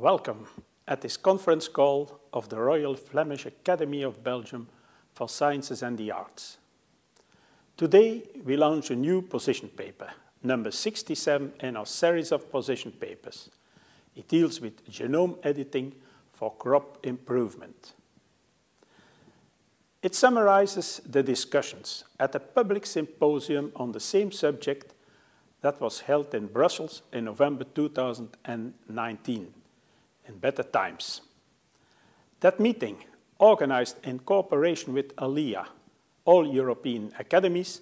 Welcome at this conference call of the Royal Flemish Academy of Belgium for Sciences and the Arts. Today, we launch a new position paper, number 67 in our series of position papers. It deals with genome editing for crop improvement. It summarizes the discussions at a public symposium on the same subject that was held in Brussels in November 2019, in better times. That meeting, organized in cooperation with ALLEA, all European academies,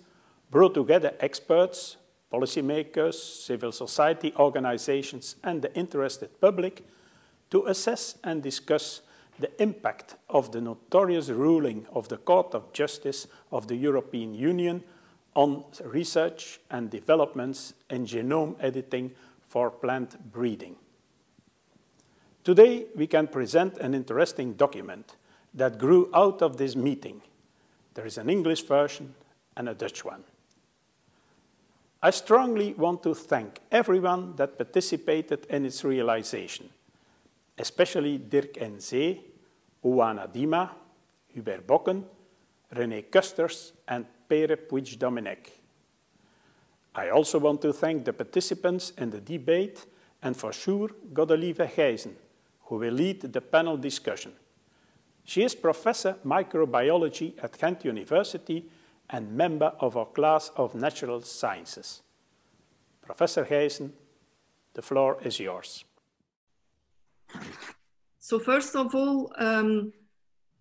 brought together experts, policymakers, civil society organizations, and the interested public to assess and discuss the impact of the notorious ruling of the Court of Justice of the European Union on research and developments in genome editing for plant breeding. Today, we can present an interesting document that grew out of this meeting. There is an English version and a Dutch one. I strongly want to thank everyone that participated in its realization, especially Dirk Inzé, Oana Dima, Hubert Bocken, René Custers, and Pere Puig-Domenech. I also want to thank the participants in the debate and for sure Godelieve Gheysen, who will lead the panel discussion. She is Professor Microbiology at Ghent University and member of our class of Natural Sciences. Professor Gheysen, the floor is yours. So first of all, um,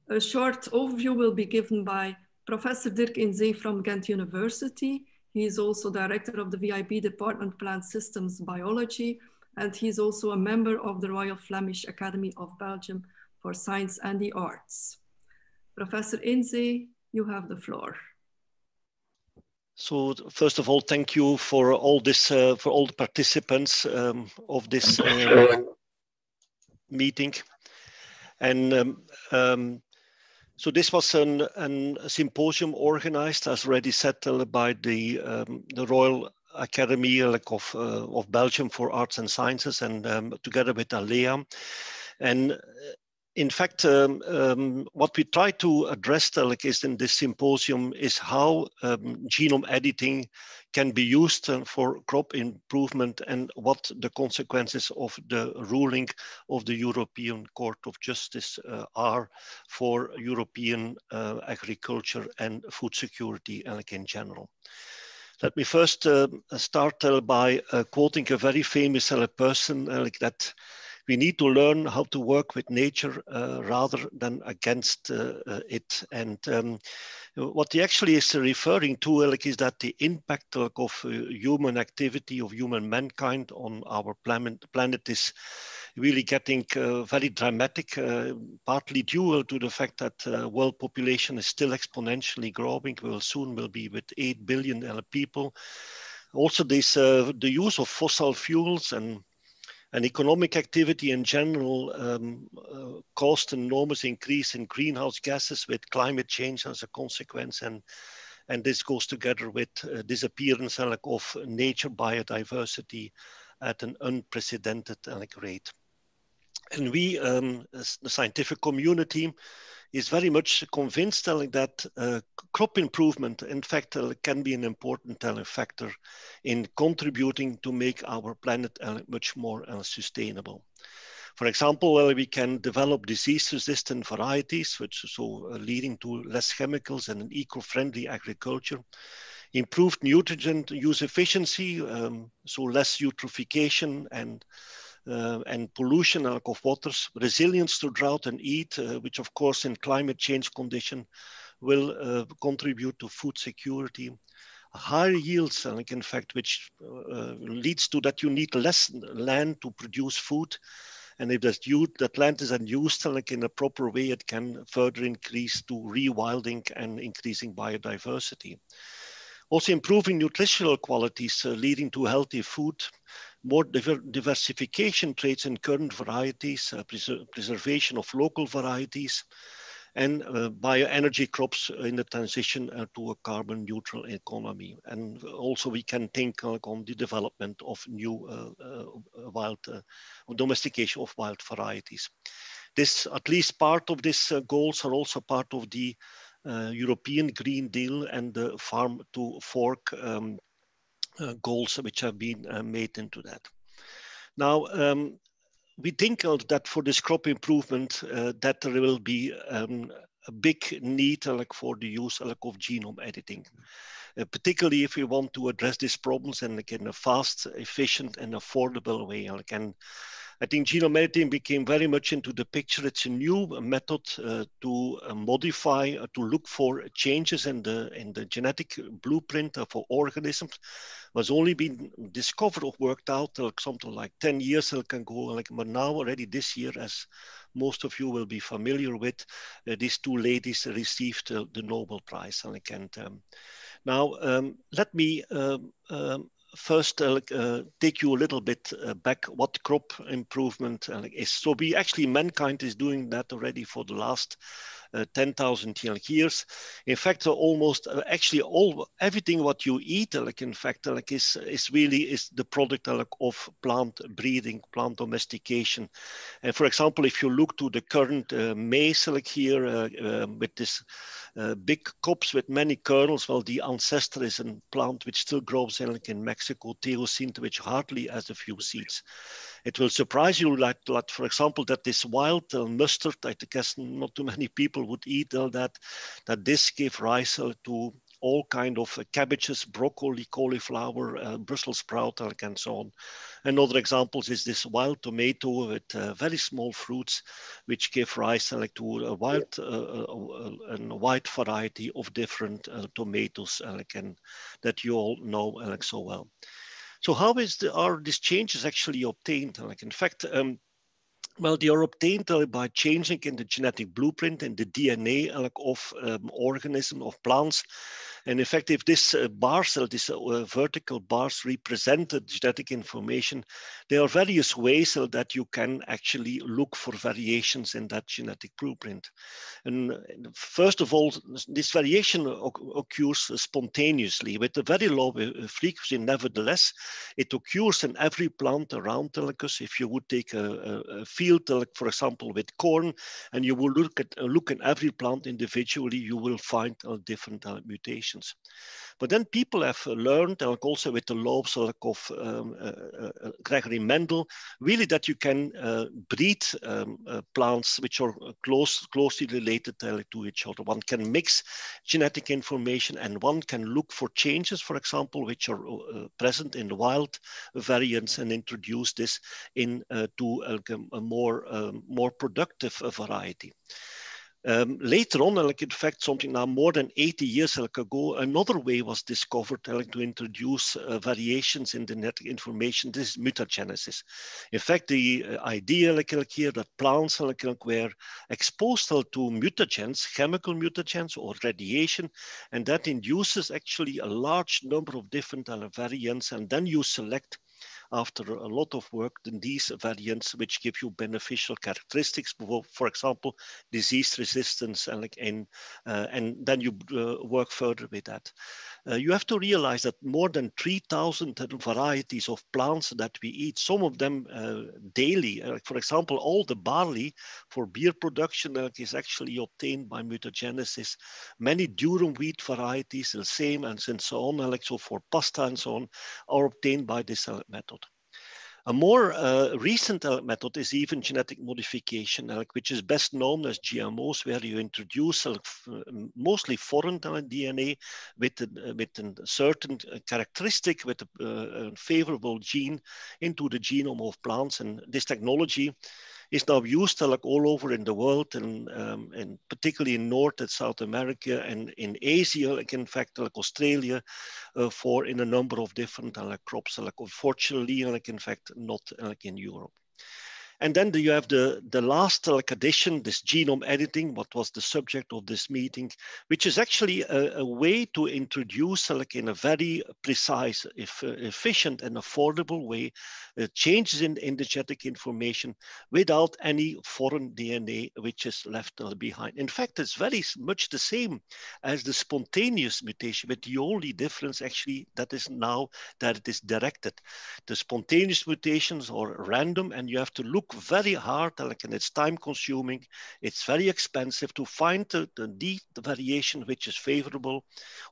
a short overview will be given by Professor Dirk Inzé from Ghent University. He is also director of the VIB Department Plant Systems Biology, and he's also a member of the Royal Flemish Academy of Belgium for Science and the Arts. Professor Inzé, you have the floor. So first of all, thank you for all this, uh, for all the participants um, of this uh, meeting. And um, um, so this was an, an, a symposium organized, as already said, uh, by the, um, the Royal Academy like of, uh, of Belgium for Arts and Sciences and um, together with ALLEA. And uh, in fact, um, um, what we try to address like, is in this symposium is how um, genome editing can be used uh, for crop improvement and what the consequences of the ruling of the European Court of Justice uh, are for European uh, agriculture and food security like, in general. Let me first uh, start uh, by uh, quoting a very famous person like that we need to learn how to work with nature uh, rather than against uh, uh, it. And um, what he actually is referring to like, is that the impact like, of human activity, of human mankind on our planet, planet is really getting uh, very dramatic, uh, partly due to the fact that uh, world population is still exponentially growing. We will soon will be with 8 billion people. Also, this the use of fossil fuels and and economic activity in general um, uh, caused an enormous increase in greenhouse gases with climate change as a consequence. And, and this goes together with uh, disappearance uh, of nature biodiversity at an unprecedented uh, rate. And we, um, the scientific community, is very much convinced telling that uh, crop improvement, in fact, uh, can be an important uh, factor in contributing to make our planet uh, much more uh, sustainable. For example, uh, we can develop disease-resistant varieties, which so leading to less chemicals and an eco-friendly agriculture improved nutrient use efficiency, um, so less eutrophication and uh, and pollution of waters, resilience to drought and heat, uh, which of course in climate change condition will uh, contribute to food security. Higher yields, like in fact, which leads to that you need less land to produce food. And if that, that land is unused like in a proper way, it can further increase to rewilding and increasing biodiversity. Also improving nutritional qualities, uh, leading to healthy food, more diver diversification traits in current varieties, uh, preser preservation of local varieties, and uh, bioenergy crops in the transition uh, to a carbon neutral economy. And also we can think like, on the development of new uh, wild, domestication of wild varieties. This, at least part of these goals are also part of the European Green Deal and the farm to fork um, goals which have been made into that. Now, um, we think that for this crop improvement, uh, that there will be um, a big need like, for the use like, of genome editing. Uh, particularly if we want to address these problems in, like, in a fast, efficient, and affordable way. Like, and I think genome editing became very much into the picture. It's a new method uh, to uh, modify, uh, to look for changes in the in the genetic blueprint of organisms. Was only been discovered or worked out like something like 10 years ago, like but now already this year, as most of you will be familiar with, uh, these two ladies received uh, the Nobel Prize. And um, now um, let me um, um first uh, uh, take you a little bit uh, back what crop improvement uh, is. So we actually, mankind is doing that already for the last uh, 10,000 years. In fact, almost uh, actually all everything what you eat, like in fact, like is is really is the product like, of plant breeding, plant domestication. And for example, if you look to the current maize, like here with this big cobs with many kernels, well, the ancestor is a plant which still grows in, like in Mexico, teosinte, which hardly has a few seeds. It will surprise you, like, like for example, that this wild uh, mustard, I guess not too many people would eat all that, that this gave rise uh, to all kind of uh, cabbages, broccoli, cauliflower, uh, Brussels sprout, and so on. Another example is this wild tomato with uh, very small fruits, which give rise like, to a wild and wide variety of different tomatoes, like, and that you all know like, so well. So how is the, are these changes actually obtained? Like in fact, um, well, they are obtained by changing in the genetic blueprint in the DNA of um, organism of plants and in fact, if this uh, bar cell, this uh, vertical bars represent the genetic information, there are various ways that you can actually look for variations in that genetic blueprint. And uh, first of all, this variation occurs spontaneously with a very low uh, frequency. Nevertheless, it occurs in every plant around Telecus. If you would take a, a field, like for example, with corn, and you will look at look at every plant individually, you will find uh, different uh, mutations. But then people have learned, like also with the laws like of um, uh, uh, Gregory Mendel, really that you can uh, breed um, uh, plants which are close, closely related to each other. One can mix genetic information and one can look for changes, for example, which are uh, present in the wild variants and introduce this into uh, a, a more, um, more productive variety. Um, later on, like in fact, something now more than 80 years ago, another way was discovered like, to introduce uh, variations in the genetic information. This is mutagenesis. In fact, the uh, idea like, like here that plants like, like, were exposed to mutagens, chemical mutagens or radiation, and that induces actually a large number of different uh, variants, and then you select after a lot of work in these variants which give you beneficial characteristics, for example, disease resistance, and, like in, uh, and then you uh, work further with that. Uh, you have to realize that more than 3,000 varieties of plants that we eat, some of them uh, daily, uh, for example, all the barley for beer production is actually obtained by mutagenesis. Many durum wheat varieties, the same, and so on, like so for pasta and so on, are obtained by this method. A more uh, recent uh, method is even genetic modification, uh, which is best known as GMOs, where you introduce uh, mostly foreign DNA with, uh, with a certain characteristic, with a, a favorable gene into the genome of plants. And this technology is now used like all over in the world and, um, and particularly in North and South America and in Asia, like in fact, like Australia, uh, for in a number of different uh, like crops, like unfortunately, like in fact, not like in Europe. And then you have the, the last like, addition, this genome editing, what was the subject of this meeting, which is actually a, a way to introduce like, in a very precise, if, uh, efficient and affordable way, uh, changes in, in the genetic information without any foreign DNA which is left behind. In fact, it's very much the same as the spontaneous mutation, but the only difference actually that is now that it is directed. The spontaneous mutations are random and you have to look very hard and it's time consuming. It's very expensive to find the, the, the variation which is favorable.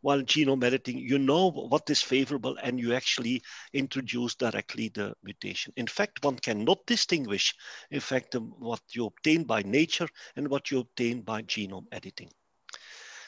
While genome editing, you know what is favorable and you actually introduce directly the mutation. In fact, one cannot distinguish, in fact, what you obtain by nature and what you obtain by genome editing.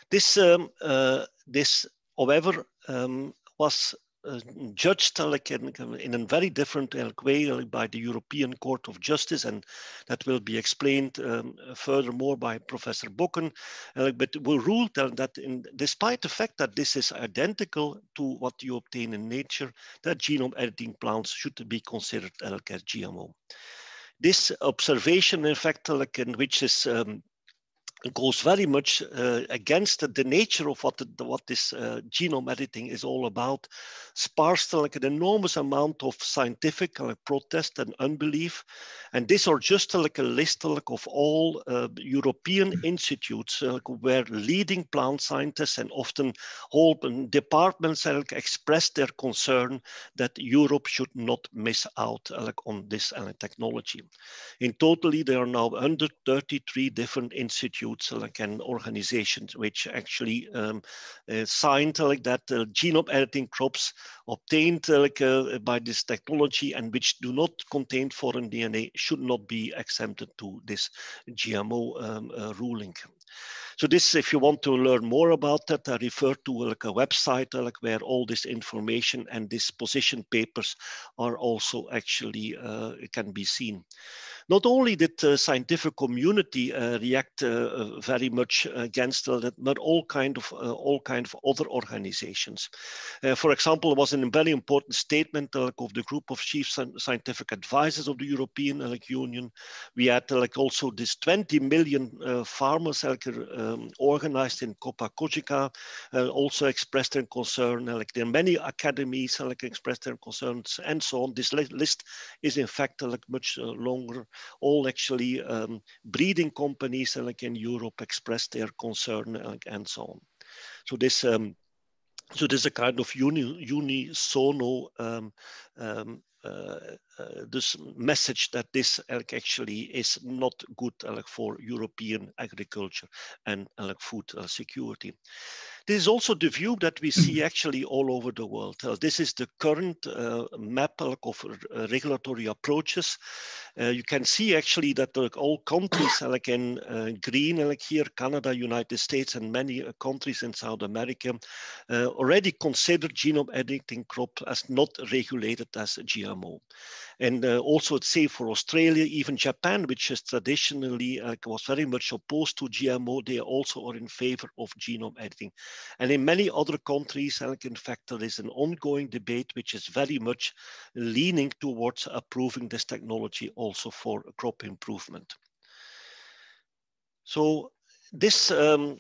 This, um, uh, this however, um, was uh, judged like in, in, a very different uh, way by the European Court of Justice, and that will be explained um, furthermore by Professor Bocken. Uh, but we ruled that, in, despite the fact that this is identical to what you obtain in nature, that genome editing plants should be considered GMO. This observation, in fact, like in which is um, goes very much uh, against the nature of what the, what this uh, genome editing is all about, sparse like an enormous amount of scientific like, protest and unbelief, and these are just like a list like, of all uh, European institutes uh, where leading plant scientists and often whole departments like, express their concern that Europe should not miss out like, on this uh, technology. In totally, there are now under 33 different institutes like an organization which actually um, uh, signed like that uh, genome editing crops obtained uh, like uh, by this technology and which do not contain foreign DNA should not be exempted to this GMO um, uh, ruling. So this, if you want to learn more about that, I refer to like a website like where all this information and these position papers are also actually uh, can be seen. Not only did the scientific community uh, react uh, uh very much against that, but all kind of uh, all kind of other organizations. Uh, for example, it was a very important statement of the group of chief scientific advisors of the European Union. We had like also this 20 million farmers um, organized in Copa Cogeca also expressed their concern. like there are many academies like expressed their concerns and so on. This list is in fact like much longer all actually um, breeding companies like in Europe expressed their concern and so on. So this um, so there's a kind of uni, unisono um, um, uh, uh, this message that this actually is not good for European agriculture and food uh, security. This is also the view that we see mm-hmm. actually all over the world. Uh, this is the current uh, map of uh, regulatory approaches. You can see actually that all countries, like in green, like here, Canada, United States, and many countries in South America, already consider genome editing crop as not regulated as And uh, also it's safe for Australia, even Japan, which is traditionally uh, was very much opposed to GMO, they also are in favor of genome editing. And in many other countries, uh, in fact, there is an ongoing debate which is very much leaning towards approving this technology also for crop improvement. So this um,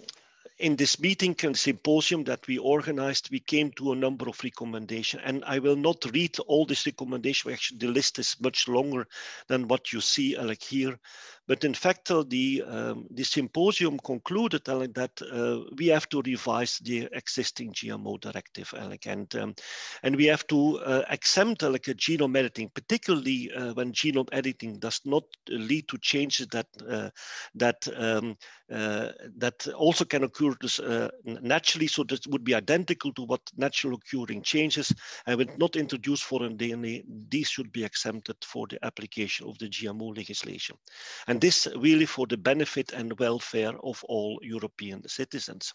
in this meeting and symposium that we organized, we came to a number of recommendations. And I will not read all these recommendations. Actually, the list is much longer than what you see uh, like here. But in fact, uh, the, um, the symposium concluded uh, that uh, we have to revise the existing GMO directive, and, um, and we have to uh, exempt like a genome editing, particularly uh, when genome editing does not lead to changes that, uh, that, um, that also can occur naturally. So that would be identical to what natural occurring changes and would not introduce foreign DNA. These should be exempted for the application of the GMO legislation. And and this really for the benefit and welfare of all European citizens.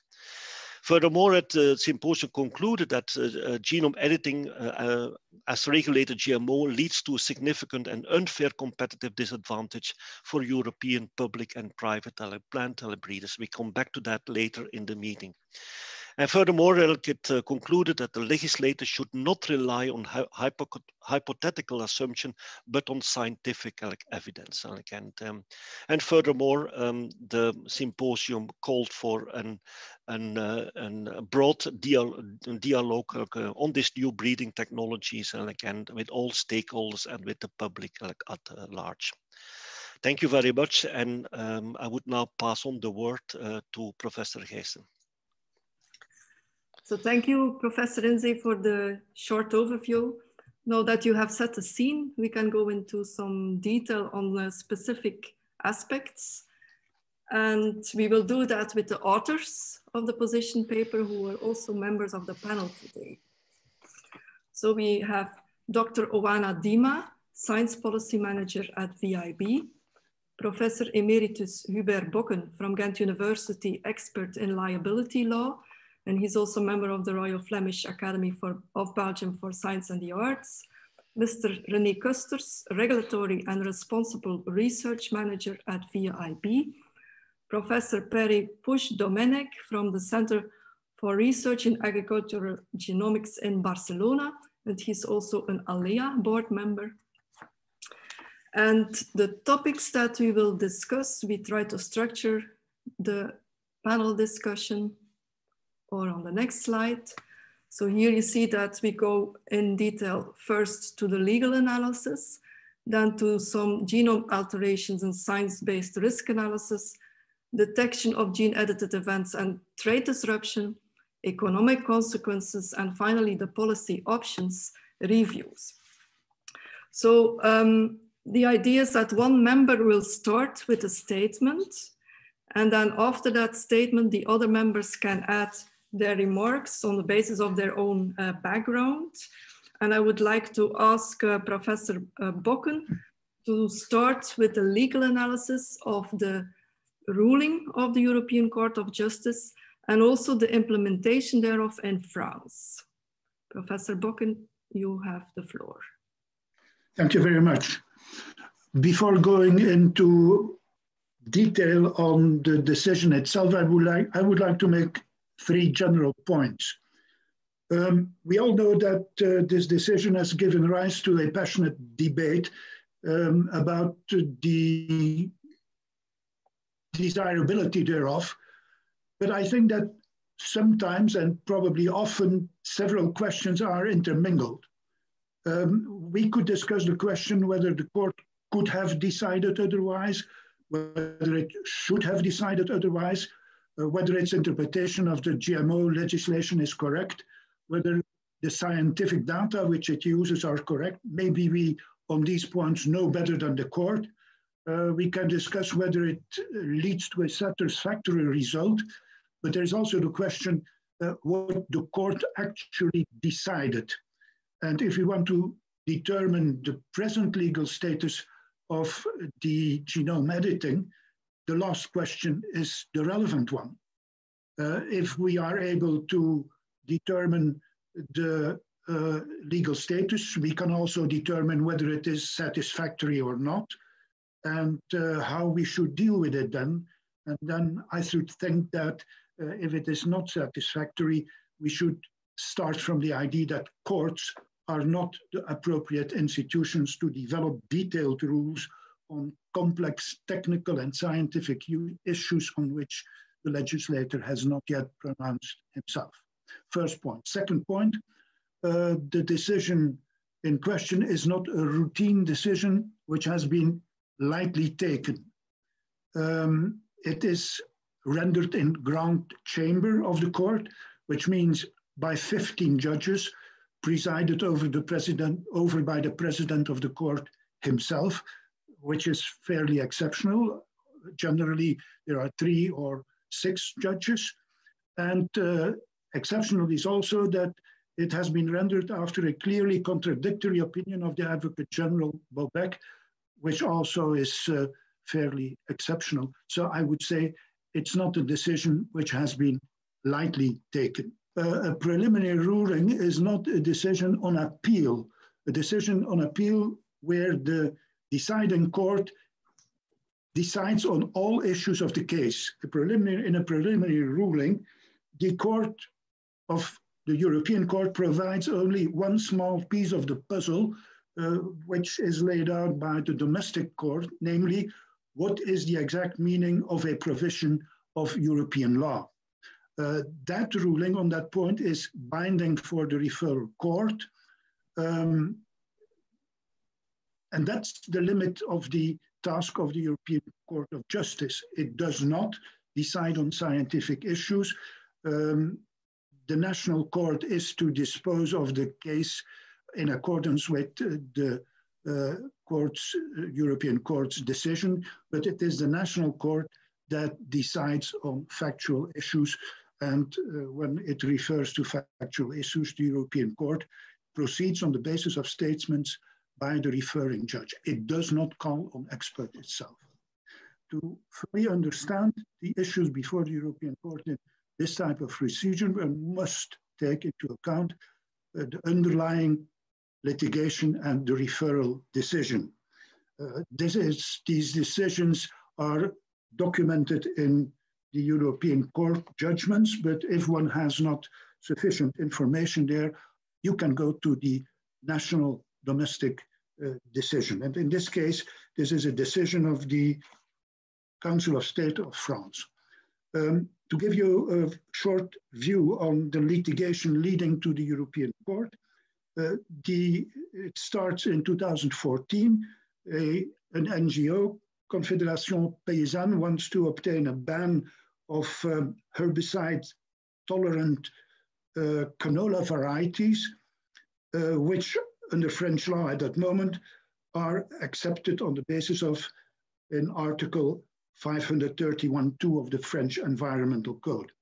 Furthermore, at the symposium concluded that uh, uh, genome editing uh, uh as regulated GMO leads to a significant and unfair competitive disadvantage for European public and private plant breeders. We come back to that later in the meeting. And furthermore, it uh, concluded that the legislator should not rely on hypo hypothetical assumption, but on scientific evidence. And, um, and furthermore, um, the symposium called for an, an, uh, an broad dialogue uh, on these new breeding technologies and again with all stakeholders and with the public at large. Thank you very much. And um, I would now pass on the word uh, to Professor Gheysen. So thank you, Professor Inzé, for the short overview. Now that you have set the scene, we can go into some detail on the specific aspects. And we will do that with the authors of the position paper who are also members of the panel today. So we have Dr. Oana Dima, Science Policy Manager at VIB, Professor Emeritus Hubert Bocken from Ghent University, expert in liability law, and he's also member of the Royal Flemish Academy for, of Belgium for Science and the Arts. Mr. René Custers, Regulatory and Responsible Research Manager at VIB. Professor Perry Push Domènech from the Center for Research in Agricultural Genomics in Barcelona, and he's also an ALLEA board member. And the topics that we will discuss, we try to structure the panel discussion or on the next slide. So here you see that we go in detail first to the legal analysis, then to some genome alterations and science-based risk analysis, detection of gene-edited events and trade disruption, economic consequences, and finally the policy options reviews. So um, the idea is that one member will start with a statement and then after that statement, the other members can add their remarks on the basis of their own uh, background. And I would like to ask uh, Professor uh, Bocken to start with the legal analysis of the ruling of the European Court of Justice and also the implementation thereof in France. Professor Bocken, you have the floor. Thank you very much. Before going into detail on the decision itself, I would like, I would like to make three general points. Um, we all know that uh, this decision has given rise to a passionate debate um, about the desirability thereof. But I think that sometimes and probably often several questions are intermingled. Um, we could discuss the question whether the court could have decided otherwise, whether it should have decided otherwise, whether its interpretation of the GMO legislation is correct, whether the scientific data which it uses are correct. Maybe we, on these points, know better than the court. Uh, we can discuss whether it leads to a satisfactory result, but there's also the question uh, what the court actually decided. And if we want to determine the present legal status of the genome editing, the last question is the relevant one. Uh, if we are able to determine the uh, legal status, we can also determine whether it is satisfactory or not, and uh, how we should deal with it then. And then I should think that uh, if it is not satisfactory, we should start from the idea that courts are not the appropriate institutions to develop detailed rules on complex technical and scientific issues on which the legislator has not yet pronounced himself. First point. Second point, uh, the decision in question is not a routine decision which has been lightly taken. Um, it is rendered in grand chamber of the court, which means by 15 judges presided over the president, over by the president of the court himself, which is fairly exceptional. Generally, there are three or six judges. And uh, exceptional is also that it has been rendered after a clearly contradictory opinion of the Advocate General Bobek, which also is uh, fairly exceptional. So I would say it's not a decision which has been lightly taken uh, a preliminary ruling is not a decision on appeal. A decision on appeal where the deciding court decides on all issues of the case. A in a preliminary ruling, the court of the European Court provides only one small piece of the puzzle, uh, which is laid out by the domestic court, namely, what is the exact meaning of a provision of European law? Uh, that ruling on that point is binding for the referral court. Um, and that's the limit of the task of the European Court of Justice. It does not decide on scientific issues. Um, the national court is to dispose of the case in accordance with uh, the uh, court's, uh, European court's decision, but it is the national court that decides on factual issues. And uh, when it refers to factual issues, the European court proceeds on the basis of statements by the referring judge. It does not call on expert itself. To fully understand the issues before the European Court in this type of procedure, must take into account uh, the underlying litigation and the referral decision. Uh, is, these decisions are documented in the European Court judgments, but if one has not sufficient information there, you can go to the national domestic decision. And in this case, this is a decision of the Council of State of France. Um, to give you a short view on the litigation leading to the European Court, uh, the, it starts in 2014. A, an NGO, Confédération Paysanne, wants to obtain a ban of um, herbicide-tolerant uh, canola varieties, uh, which under French law at that moment are accepted on the basis of an Article 531.2 of the French Environmental Code.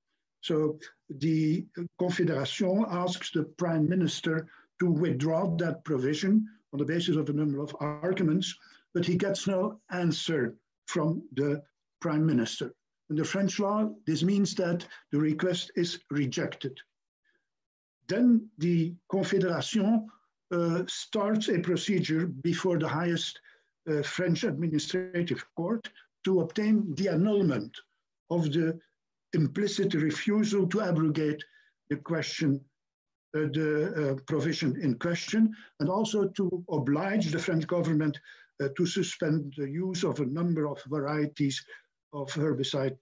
So the Confederation asks the Prime Minister to withdraw that provision on the basis of a number of arguments, but he gets no answer from the Prime Minister. Under French law, this means that the request is rejected. Then the Confederation starts a procedure before the highest uh, French administrative court to obtain the annulment of the implicit refusal to abrogate the question, uh, the uh, provision in question, and also to oblige the French government uh, to suspend the use of a number of varieties of herbicide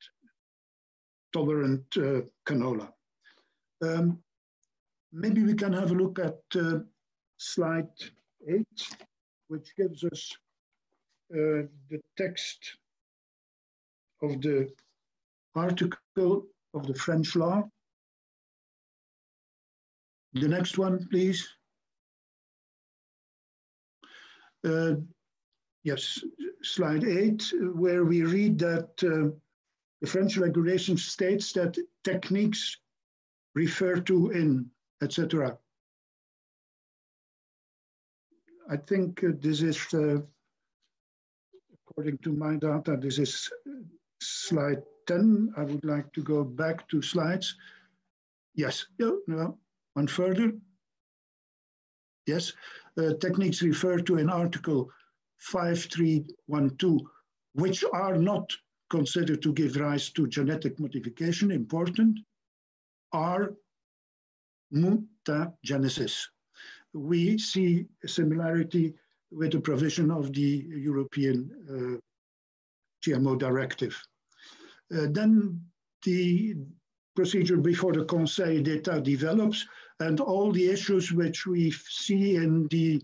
tolerant uh, canola. Um, maybe we can have a look at slide eight, which gives us uh, the text of the article of the French law. The next one, please. Uh, yes, slide eight, where we read that uh, the French regulation states that techniques referred to in, etc., I think uh, this is, uh, according to my data, this is slide 10. I would like to go back to slides. Yes, no, no, one further. Yes, uh, techniques referred to in Article 5312, which are not considered to give rise to genetic modification, important, are mutagenesis we see a similarity with the provision of the European uh, GMO directive. Uh, then the procedure before the Conseil d'Etat develops and all the issues which we see in the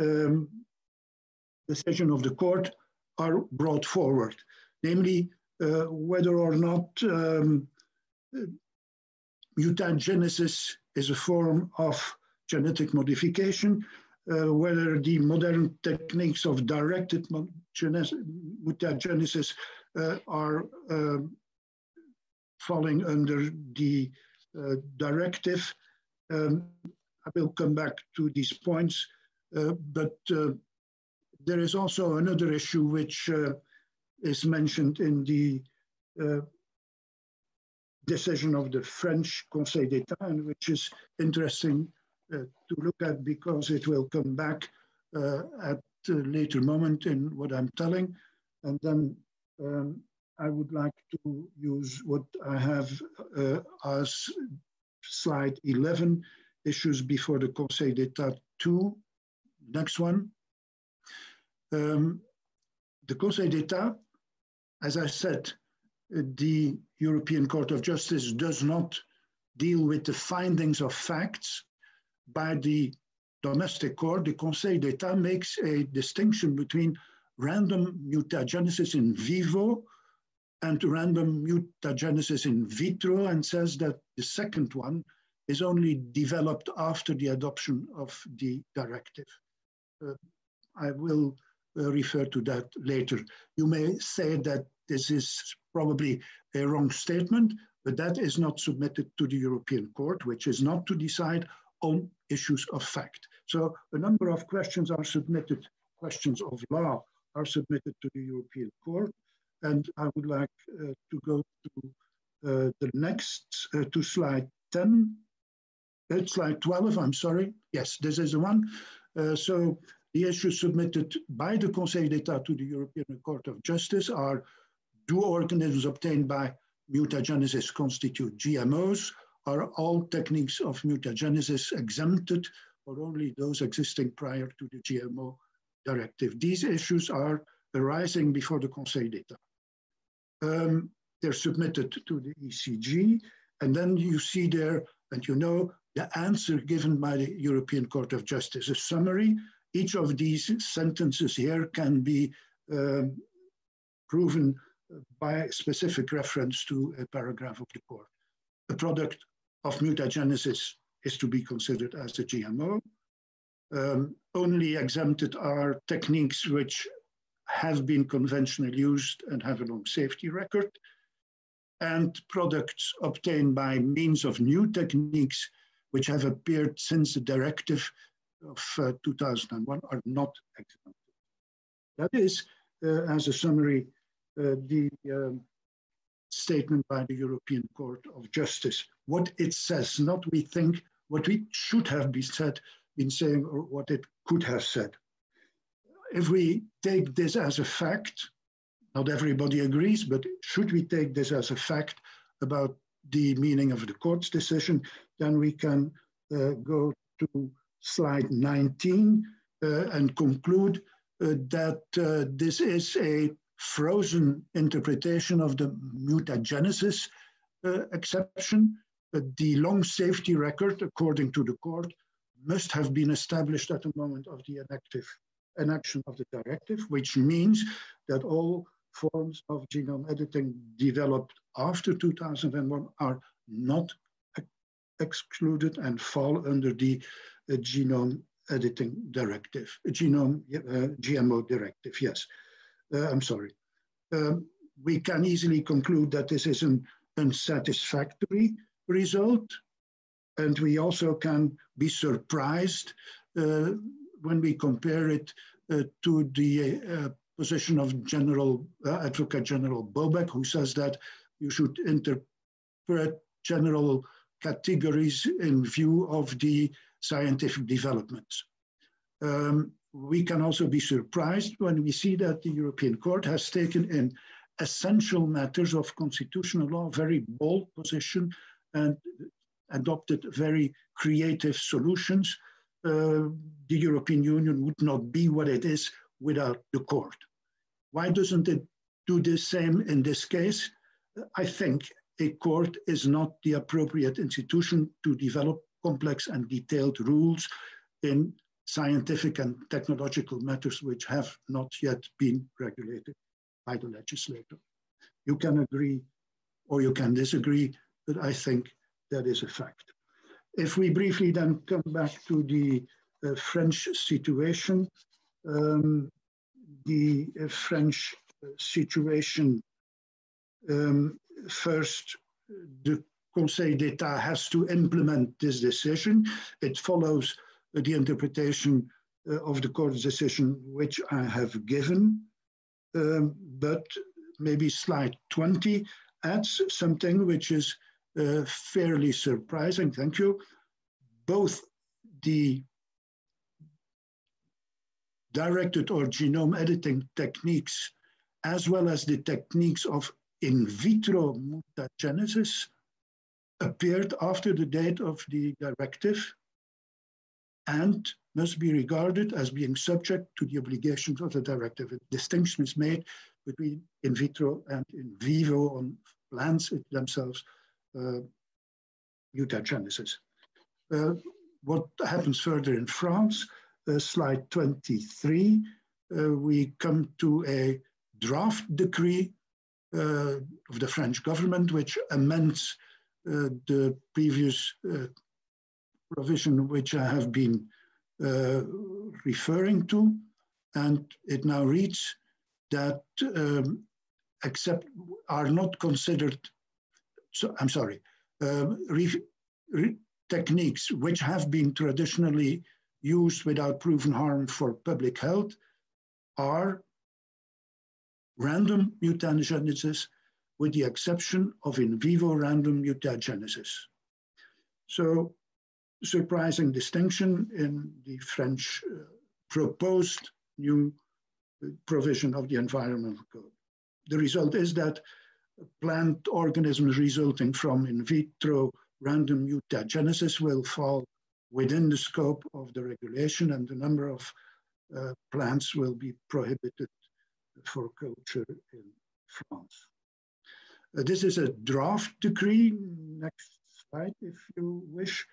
um, decision of the court are brought forward, namely uh, whether or not um, mutagenesis is a form of genetic modification, uh, whether the modern techniques of directed mutagenesis uh, are uh, falling under the uh, directive. Um, I will come back to these points, uh, but uh, there is also another issue which is mentioned in the decision of the French Conseil d'Etat, which is interesting uh, to look at because it will come back uh, at a later moment in what I'm telling. And then um, I would like to use what I have uh, as slide 11, issues before the Conseil d'Etat 2. Next one. Um, the Conseil d'Etat, as I said, the European Court of Justice does not deal with the findings of facts by the domestic court. The Conseil d'Etat makes a distinction between random mutagenesis in vivo and random mutagenesis in vitro and says that the second one is only developed after the adoption of the directive. Uh, I will uh, refer to that later. You may say that this is probably a wrong statement, but that is not submitted to the European Court, which is not to decide on issues of fact. So a number of questions are submitted, questions of law are submitted to the European Court. And I would like uh, to go to uh, the next, uh, to slide 10, uh, slide 12, I'm sorry. Yes, this is the one. Uh, so the issues submitted by the Conseil d'Etat to the European Court of Justice are do organisms obtained by mutagenesis constitute GMOs? Are all techniques of mutagenesis exempted or only those existing prior to the GMO directive? These issues are arising before the Conseil d'Etat. Um, they're submitted to the ECJ, and then you see there, and you know, the answer given by the European Court of Justice, a summary. Each of these sentences here can be um, proven by specific reference to a paragraph of the court. A product of mutagenesis is to be considered as a GMO. Um, only exempted are techniques which have been conventionally used and have a long safety record, and products obtained by means of new techniques which have appeared since the directive of uh, 2001 are not exempted. That is, uh, as a summary, uh, the um, statement by the European Court of Justice. What it says, not we think what we should have been said, been saying, or what it could have said. If we take this as a fact, not everybody agrees, but should we take this as a fact about the meaning of the court's decision, then we can uh, go to slide 19 uh, and conclude uh, that uh, this is a frozen interpretation of the mutagenesis uh, exception. But the long safety record, according to the court, must have been established at the moment of the enactive, enaction of the directive, which means that all forms of genome editing developed after 2001 are not excluded and fall under the uh, genome editing directive, genome uh, GMO directive, yes. Uh, I'm sorry, um, we can easily conclude that this is an unsatisfactory result. And we also can be surprised uh, when we compare it uh, to the uh, position of General uh, Advocate General Bobek, who says that you should interpret general categories in view of the scientific developments. Um, we can also be surprised when we see that the European Court has taken in essential matters of constitutional law very bold position and adopted very creative solutions. Uh, the European Union would not be what it is without the court. Why doesn't it do the same in this case? I think a court is not the appropriate institution to develop complex and detailed rules in scientific and technological matters which have not yet been regulated by the legislator. You can agree or you can disagree, but I think that is a fact. If we briefly then come back to the uh, French situation, um, the uh, French uh, situation, um, first, the Conseil d'Etat has to implement this decision. It follows the interpretation uh, of the court's decision, which I have given. Um, but maybe slide 20 adds something which is uh, fairly surprising. Thank you. Both the directed or genome editing techniques, as well as the techniques of in vitro mutagenesis, appeared after the date of the directive and must be regarded as being subject to the obligations of the directive. A distinction is made between in vitro and in vivo on plants themselves, mutagenesis. Uh, what happens further in France, uh, slide 23, uh, we come to a draft decree uh, of the French government, which amends uh, the previous provision which I have been referring to. And it now reads that um, except are not considered, so I'm sorry, re, techniques which have been traditionally used without proven harm for public health are random mutagenesis with the exception of in vivo random mutagenesis. So surprising distinction in the French uh, proposed new uh, provision of the environmental code. The result is that plant organisms resulting from in vitro random mutagenesis will fall within the scope of the regulation and the number of uh, plants will be prohibited for culture in France. Uh, this is a draft decree. Next slide, if you wish.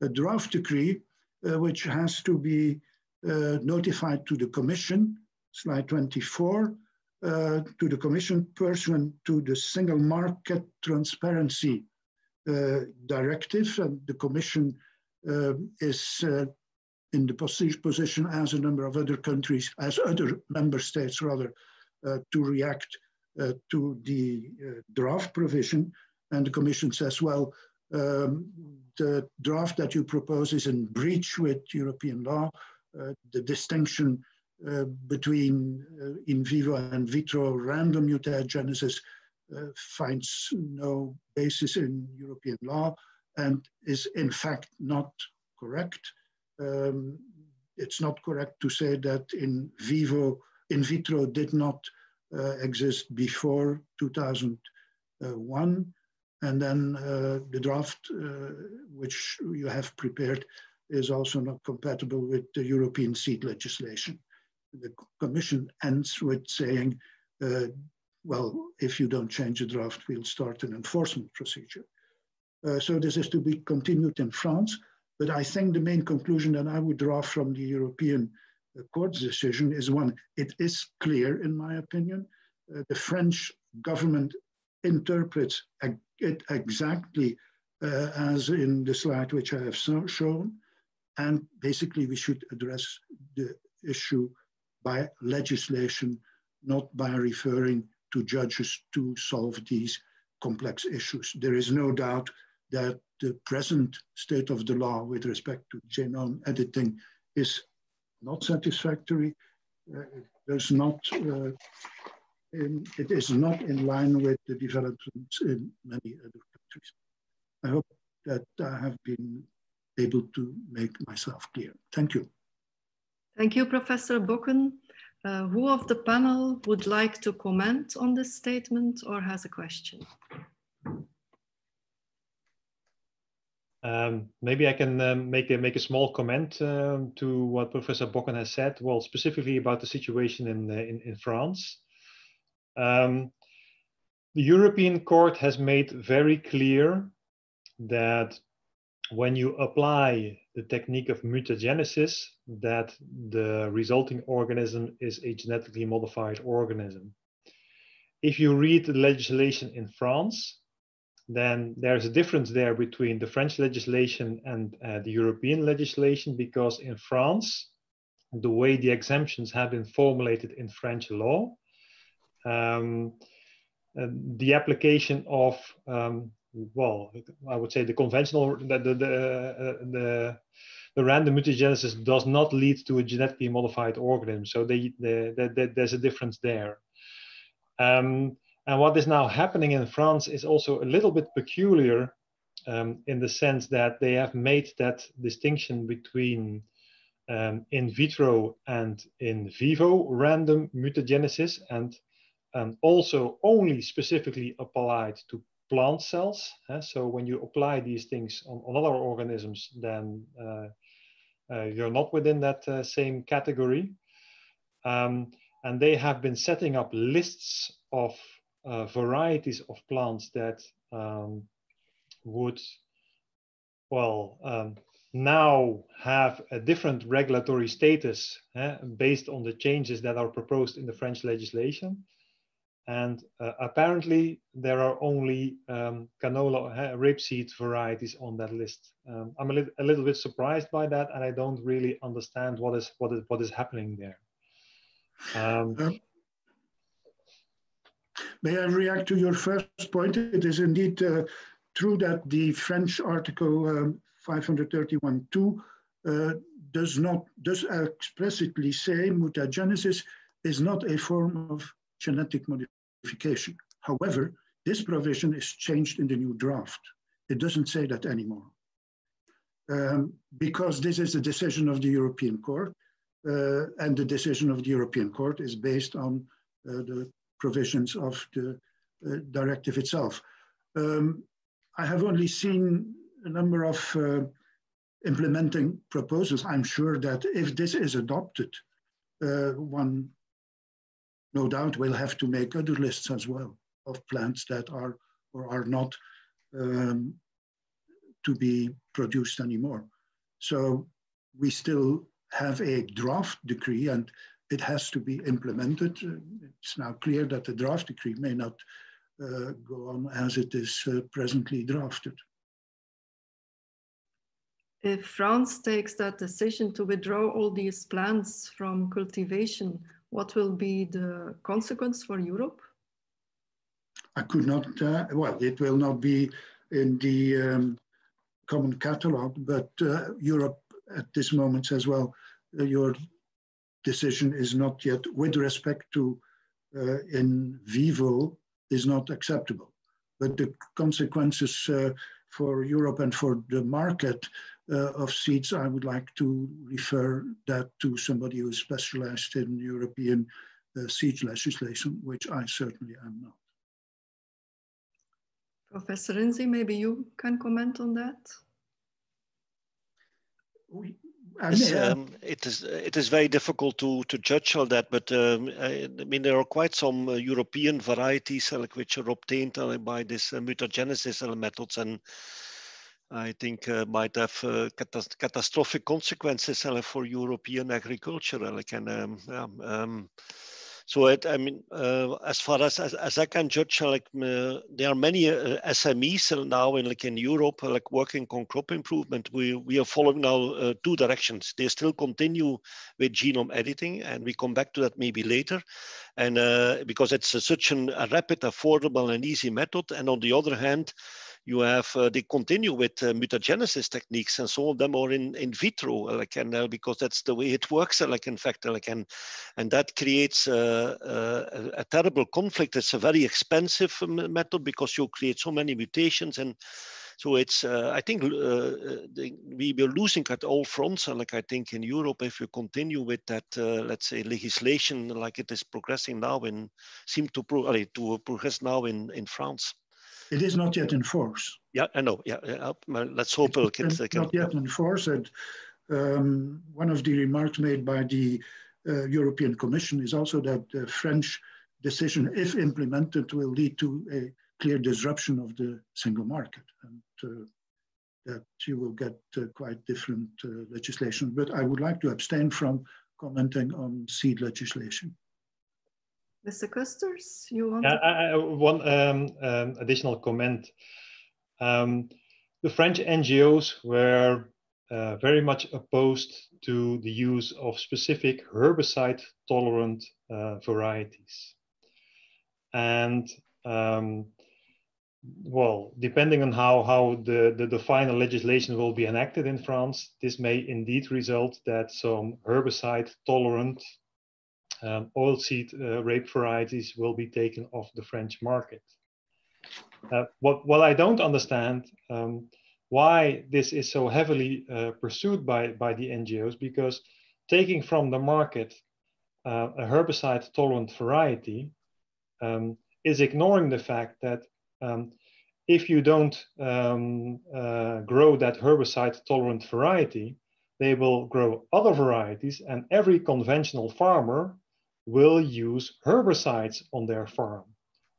A draft decree uh, which has to be uh, notified to the Commission, slide 24, uh, to the Commission pursuant to the Single Market Transparency uh, Directive. And the Commission is in the position as a number of other countries, as other member states rather, uh, to react uh, to the uh, draft provision. And the Commission says, well, um, the draft that you propose is in breach with European law. the distinction uh, between uh, in vivo and vitro random mutagenesis uh, finds no basis in European law and is in fact not correct um, it's not correct to say that in vivo, in vitro did not uh, exist before 2001. And then uh, the draft uh, which you have prepared is also not compatible with the European seed legislation. The Commission ends with saying, uh, well, if you don't change the draft, we'll start an enforcement procedure. Uh, so this is to be continued in France. But I think the main conclusion that I would draw from the European uh, Court's decision is one, it is clear, in my opinion, uh, the French government interprets it exactly uh, as in the slide which I have so shown. And basically, we should address the issue by legislation, not by referring to judges to solve these complex issues. There is no doubt that the present state of the law with respect to genome editing is not satisfactory. Uh, not, uh, in, it is not in line with the developments in many other countries. I hope that I have been able to make myself clear. Thank you. Thank you, Professor Bocken. Uh, who of the panel would like to comment on this statement or has a question? Um, maybe I can um, make a make a small comment um, to what Professor Bocken has said. Well, specifically about the situation in uh, in, in, France. Um, the European Court has made very clear that when you apply the technique of mutagenesis, that the resulting organism is a genetically modified organism. If you read the legislation in France, then there's a difference there between the French legislation and uh, the European legislation because in France, the way the exemptions have been formulated in French law, um, uh, the application of, um, well, I would say the conventional, the, the, the, uh, the, the, random mutagenesis does not lead to a genetically modified organism. So they, there's a difference there. Um, and what is now happening in France is also a little bit peculiar um, in the sense that they have made that distinction between um, in vitro and in vivo random mutagenesis and um, also only specifically applied to plant cells. Uh, so when you apply these things on, on other organisms, then uh, uh, you're not within that uh, same category. Um, and they have been setting up lists of varieties of plants that um, would, well, um, now have a different regulatory status eh, based on the changes that are proposed in the French legislation. And uh, apparently there are only um, canola uh, rapeseed varieties on that list. Um, I'm a, li a, little bit surprised by that, and I don't really understand what is what is what is happening there. Um, um, may I react to your first point? It is indeed uh, true that the French article um, 531.2 uh, does not does explicitly say mutagenesis is not a form of genetic modification. However, this provision is changed in the new draft. It doesn't say that anymore. Um, because this is a decision of the European Court, uh, and the decision of the European Court is based on uh, the provisions of the uh, directive itself. Um, I have only seen a number of uh, implementing proposals. I'm sure that if this is adopted, uh, one no doubt we'll have to make other lists as well of plants that are or are not um, to be produced anymore. So we still have a draft decree and it has to be implemented. It's now clear that the draft decree may not uh, go on as it is uh, presently drafted. If France takes that decision to withdraw all these plants from cultivation, what will be the consequence for Europe? I could not, uh, well, it will not be in the um, common catalogue, but uh, Europe at this moment says, well, uh, your decision is not yet, with respect to uh, in vivo, is not acceptable. But the consequences uh, for Europe and for the market of seeds, I would like to refer that to somebody who is specialized in European uh, seed legislation, which I certainly am not. Professor Inzé, maybe you can comment on that? We, Yes, um, it is it is very difficult to to judge all that, but um, I, I, mean there are quite some uh, European varieties uh, like, which are obtained uh, by this uh, mutagenesis uh, methods, and I think uh, might have catastrophic consequences for European agriculture. And um, um, so it, I mean, uh, as far as, as, as I can judge, like uh, there are many uh, SMEs now in like in Europe, like working on crop improvement. We we are following now uh, two directions. They still continue with genome editing, and we come back to that maybe later. And uh, because it's such an, a rapid, affordable, and easy method, and on the other hand, you have uh, they continue with uh, mutagenesis techniques and some of them are in in vitro like and uh, because that's the way it works like in fact like and and that creates a, a, a terrible conflict it's a very expensive method because you create so many mutations and so it's, uh, I think uh, we are losing at all fronts. And like I think in Europe, if you continue with that, uh, let's say legislation like it is progressing now in, seem to, pro to progress now in, in France. It is not yet in force. Yeah, I know. Yeah, yeah. let's hope it's it can, not yet in force. And um, one of the remarks made by the uh, European Commission is also that the French decision, if implemented, will lead to a clear disruption of the single market, and uh, that you will get uh, quite different uh, legislation. But I would like to abstain from commenting on seed legislation. Mr. Custers, you want yeah, to... I, I, one um, um, additional comment. Um, the French NGOs were uh, very much opposed to the use of specific herbicide tolerant uh, varieties. And um, well, depending on how, how the, the, the, final legislation will be enacted in France, this may indeed result that some herbicide tolerant um, oilseed uh, rape varieties will be taken off the French market. Uh, what, what I don't understand um, why this is so heavily uh, pursued by, by the NGOs, because taking from the market uh, a herbicide tolerant variety um, is ignoring the fact that um, if you don't um, uh, grow that herbicide tolerant variety, they will grow other varieties and every conventional farmer will use herbicides on their farm.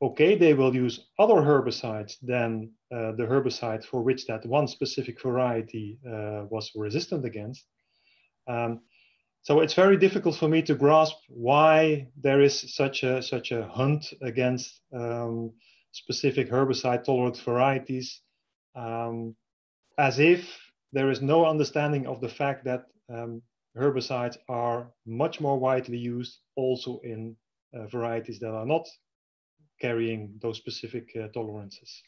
Okay, they will use other herbicides than uh, the herbicide for which that one specific variety uh, was resistant against. Um, so it's very difficult for me to grasp why there is such a such a hunt against um, specific herbicide tolerant varieties, um, as if there is no understanding of the fact that um, herbicides are much more widely used also in uh, varieties that are not carrying those specific uh, tolerances.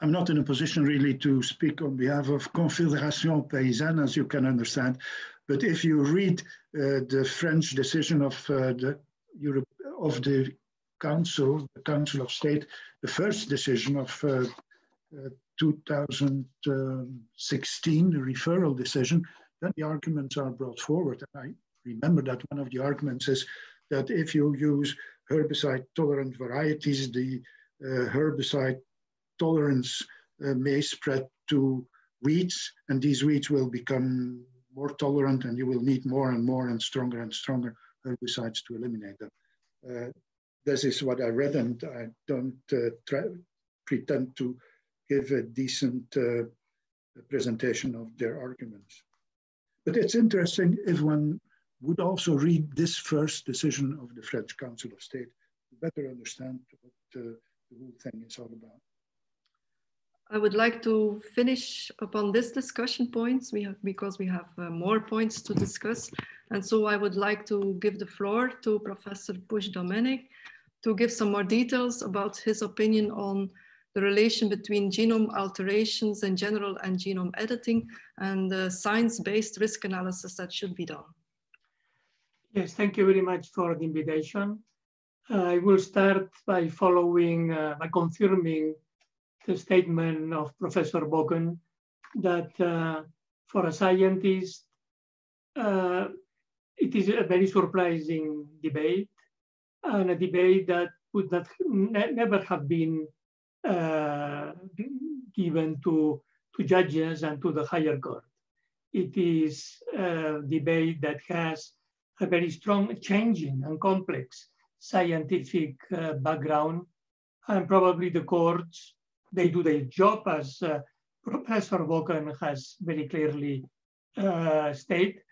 I'm not in a position really to speak on behalf of Confédération Paysanne, as you can understand. But if you read uh, the French decision of uh, the Europe of the Council, the Council of State, the first decision of uh, uh 2016, the referral decision, then the arguments are brought forward. And I remember that one of the arguments is that if you use herbicide tolerant varieties, the uh, herbicide tolerance uh, may spread to weeds, and these weeds will become more tolerant, and you will need more and more and stronger and stronger herbicides to eliminate them. Uh, this is what I read, and I don't uh, try, pretend to give a decent uh, presentation of their arguments. But it's interesting if one would also read this first decision of the French Council of State to better understand what uh, the whole thing is all about. I would like to finish upon this discussion points we have, because we have uh, more points to discuss. And so I would like to give the floor to Professor Puig-Domenech to give some more details about his opinion on the relation between genome alterations in general and genome editing and the science-based risk analysis that should be done. Yes, thank you very much for the invitation. I will start by following, uh, by confirming the statement of Professor Bocken that uh, for a scientist, uh, it is a very surprising debate and a debate that would not ne never have been uh, given to, to judges and to the higher court. It is a debate that has a very strong changing and complex scientific uh, background and probably the courts they do their job as uh, Professor Bocken has very clearly uh, stated,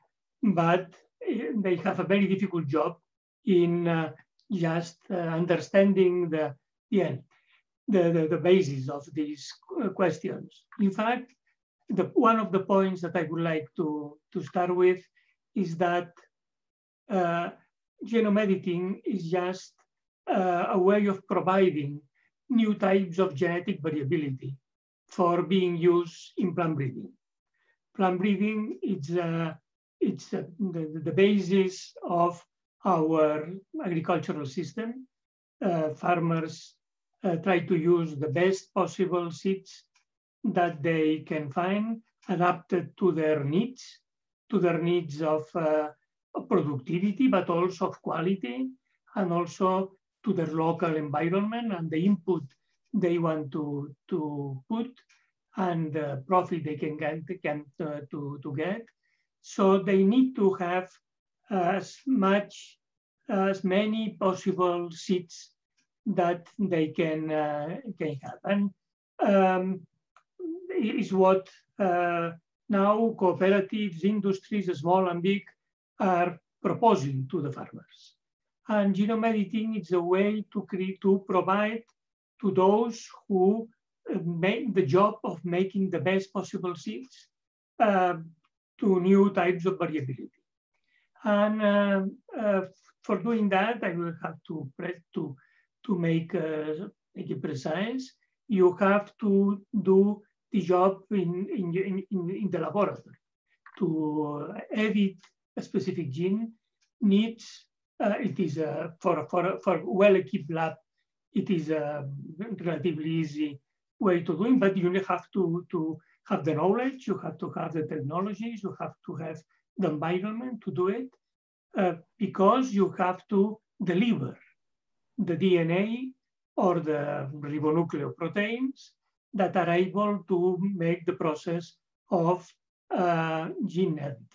but uh, they have a very difficult job in uh, just uh, understanding the, yeah, the, the, the, basis of these uh, questions. In fact, the, one of the points that I would like to, to start with is that genome editing is just a way of providing new types of genetic variability for being used in plant breeding. Plant breeding is uh, it's uh, the, the basis of our agricultural system. Uh, farmers uh, try to use the best possible seeds that they can find adapted to their needs, to their needs of, uh, productivity, but also of quality, and also to their local environment and the input they want to, to put and the profit they can get can, uh, to, to get. So they need to have as much, as many possible seats that they can, uh, can have. And um, is what uh, now cooperatives, industries, small and big, are proposing to the farmers. And genome editing is a way to, create, to provide to those who uh, make the job of making the best possible seeds uh, to new types of variability. And uh, uh, for doing that, I will have to press to to make, uh, make it precise. You have to do the job in, in, in, in the laboratory. To edit a specific gene needs uh, it is a, for, for, for well-equipped lab, it is a relatively easy way to do it, but you have to, to have the knowledge, you have to have the technologies, you have to have the environment to do it, uh, because you have to deliver the DNA or the ribonucleoproteins that are able to make the process of uh, gene editing.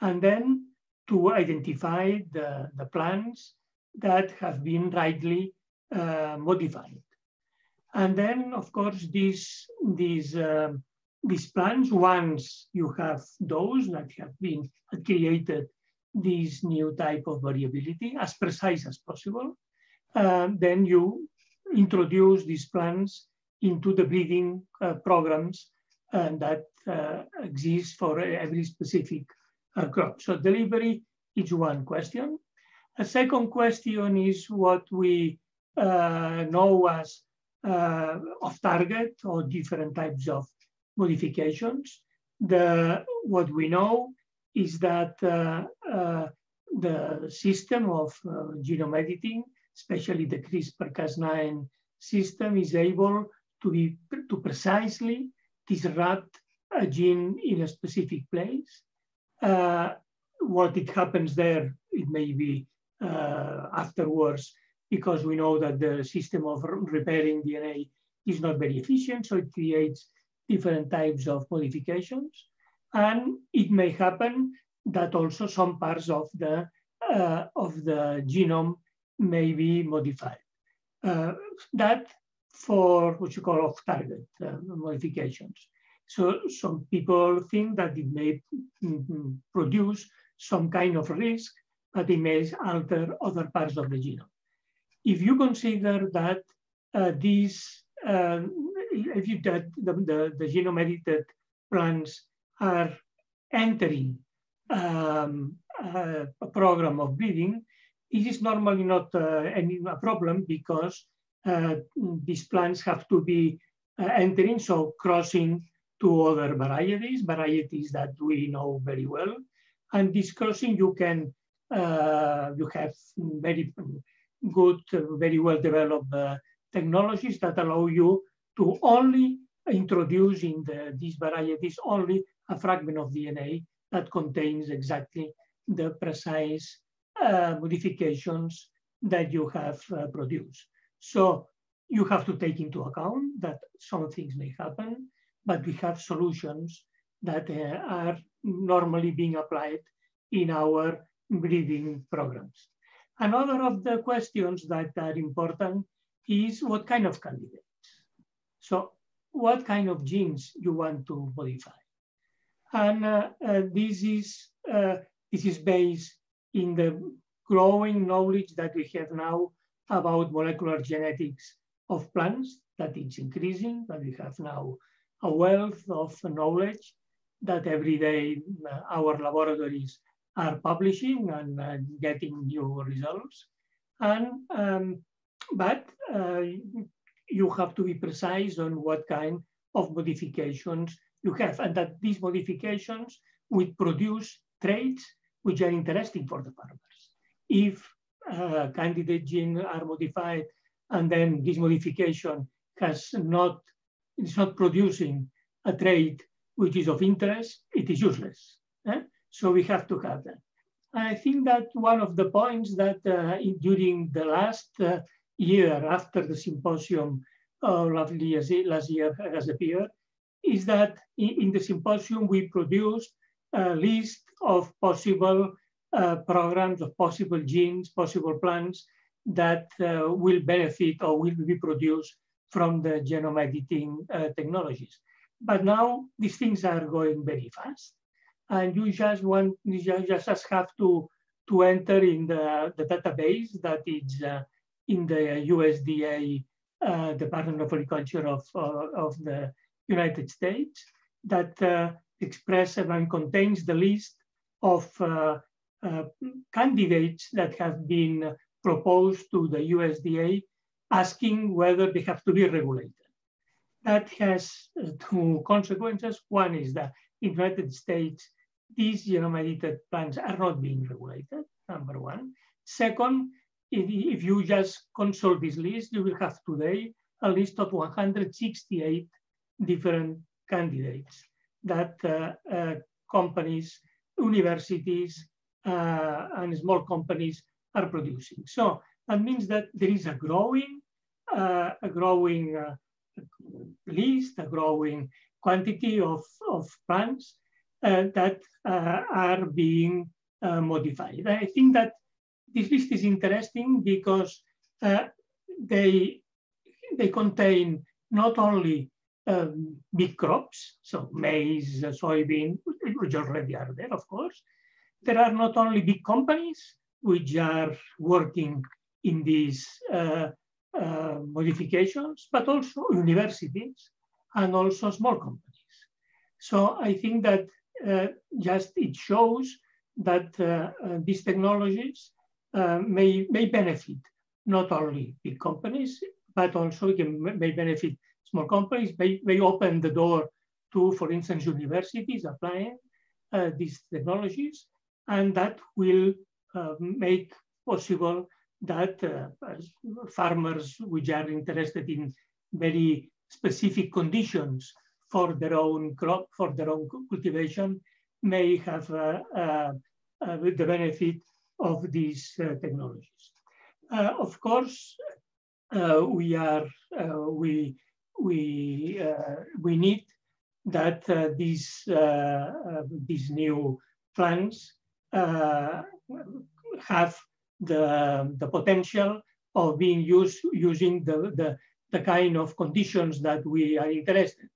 And then to identify the, the plants that have been rightly uh, modified. And then, of course, these, these, uh, these plants, once you have those that have been created this new type of variability as precise as possible, uh, then you introduce these plants into the breeding uh, programs uh, that uh, exist for every specific crop. So delivery is one question. A second question is what we know as off target or different types of modifications. The, what we know is that uh, uh, the system of uh, genome editing, especially the CRISPR-Cas9 system, is able to be to precisely disrupt a gene in a specific place. Uh, what it happens there, it may be uh, afterwards, because we know that the system of repairing DNA is not very efficient, so it creates different types of modifications. And it may happen that also some parts of the, uh, of the genome may be modified. Uh, that for what you call off-target uh, modifications. So some people think that it may mm, mm, produce some kind of risk, that it may alter other parts of the genome. If you consider that uh, these, uh, if you that the, the, the genome edited plants are entering um, a program of breeding, this is normally not uh, any problem because uh, these plants have to be uh, entering, so crossing to other varieties, varieties that we know very well. And this crossing, you can, you have very good, very well developed technologies that allow you to only introduce in the, these varieties only a fragment of DNA that contains exactly the precise modifications that you have uh, produced. So you have to take into account that some things may happen, but we have solutions that uh, are normally being applied in our breeding programs. Another of the questions that are important is what kind of candidates? So what kind of genes you want to modify? And uh, uh, this, is, uh, this is based in the growing knowledge that we have now about molecular genetics of plants, that it's increasing, that we have now a wealth of knowledge that every day uh, our laboratories are publishing and uh, getting new results. And, um, but uh, you have to be precise on what kind of modifications you have, and that these modifications will produce traits which are interesting for the farmers. If uh, candidate gene are modified and then this modification has not, is not producing a trait which is of interest, it is useless. Eh? So we have to have that. And I think that one of the points that uh, in, during the last uh, year after the symposium uh, last year has appeared is that in, in the symposium we produced a list of possible uh, programs of possible genes, possible plants that uh, will benefit or will be produced from the genome editing uh, technologies. But now these things are going very fast. And you just want, you just have to, to enter in the, the database that is uh, in the USDA uh, Department of Agriculture of, uh, of the United States that uh, expresses and contains the list of uh, uh, candidates that have been proposed to the USDA asking whether they have to be regulated. That has uh, two consequences. One is that in the United States, these genome edited plants are not being regulated, number one. Second, if, you just consult this list, you will have today a list of 168 different candidates that uh, uh, companies, universities, uh, and small companies are producing. So that means that there is a growing uh, a growing uh, list, a growing quantity of, of plants uh, that uh, are being uh, modified. I think that this list is interesting because they, they contain not only um, big crops, so maize, soybean, which already are there, of course. There are not only big companies which are working in these uh, uh, modifications, but also universities and also small companies. So I think that uh, just it shows that uh, uh, these technologies uh, may, may benefit not only big companies, but also can, may benefit small companies, they, may open the door to, for instance, universities applying uh, these technologies, and that will uh, make possible that uh, farmers which are interested in very specific conditions for their own crop, for their own cultivation, may have uh, uh, uh the benefit of these technologies. Of course, we are we we uh, we need that uh, these uh, these new plants have the, the potential of being used using the, the, the kind of conditions that we are interested.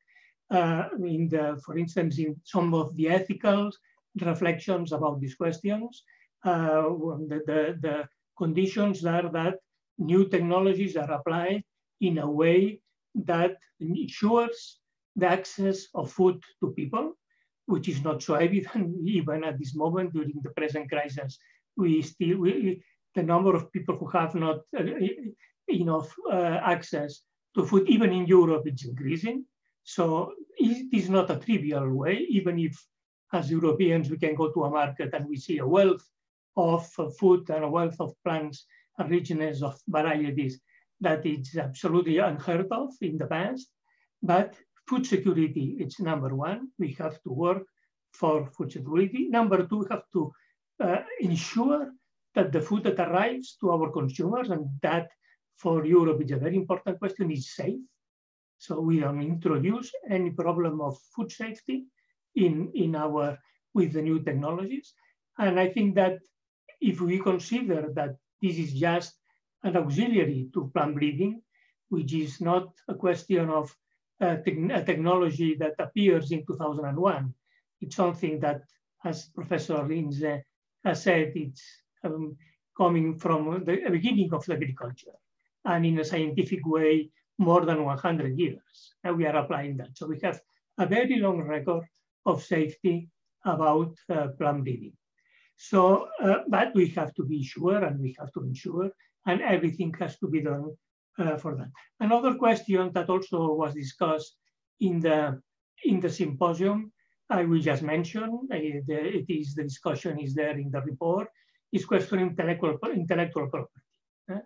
Uh, in the, for instance, in some of the ethical reflections about these questions, uh, the, the, the conditions are that new technologies are applied in a way that ensures the access of food to people, which is not so evident even at this moment during the present crisis. We still, we, the number of people who have not uh, enough uh, access to food, even in Europe, it's increasing. So it is not a trivial way, even if as Europeans we can go to a market and we see a wealth of food and a wealth of plants and richness of varieties that is absolutely unheard of in the past. But food security, it's number one. We have to work for food security. Number two, we have to uh, ensure that the food that arrives to our consumers, and that for Europe is a very important question, is safe. So we don't introduce any problem of food safety in, in our, with the new technologies. And I think that if we consider that this is just an auxiliary to plant breeding, which is not a question of a, te a technology that appears in 2001. It's something that, as Professor Inzé has said, it's um, coming from the beginning of agriculture and in a scientific way more than 100 years. And we are applying that. So we have a very long record of safety about uh, plant breeding. So, uh, but we have to be sure and we have to ensure and everything has to be done uh, for that. Another question that also was discussed in the, in the symposium, I will just mention, uh, the, it is the discussion is there in the report, is question intellectual, intellectual property. Uh,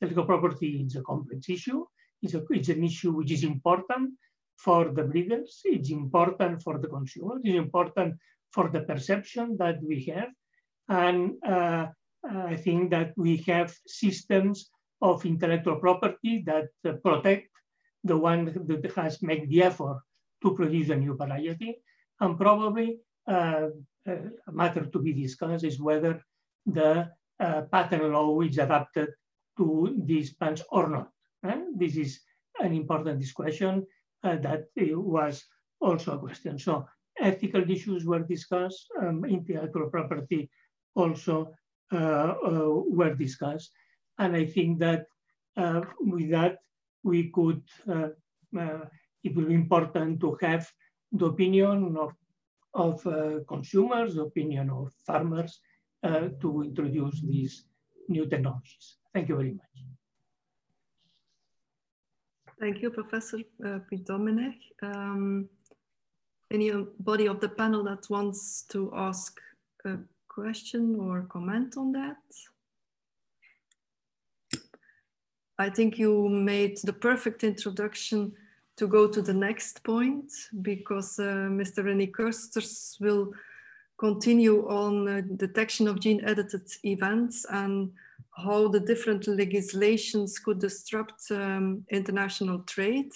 intellectual property is a complex issue. It's, a, it's an issue which is important for the breeders. It's important for the consumers. It's important for the perception that we have. And uh, I think that we have systems of intellectual property that uh, protect the one that has made the effort to produce a new variety. And probably uh, uh a matter to be discussed is whether the uh, patent law is adapted to these plants or not. Eh? This is an important discussion uh, that was also a question. So ethical issues were discussed, um, intellectual property also uh, uh, were discussed. And I think that uh, with that, we could, uh, uh, it will be important to have the opinion of, of consumers, the opinion of farmers, uh, to introduce these new technologies. Thank you very much. Thank you, Professor uh, Puig-Domenech. Um, anybody of the panel that wants to ask a question or comment on that? I think you made the perfect introduction to go to the next point because uh, Mr. René Custers will continue on uh, detection of gene edited events and how the different legislations could disrupt um, international trade.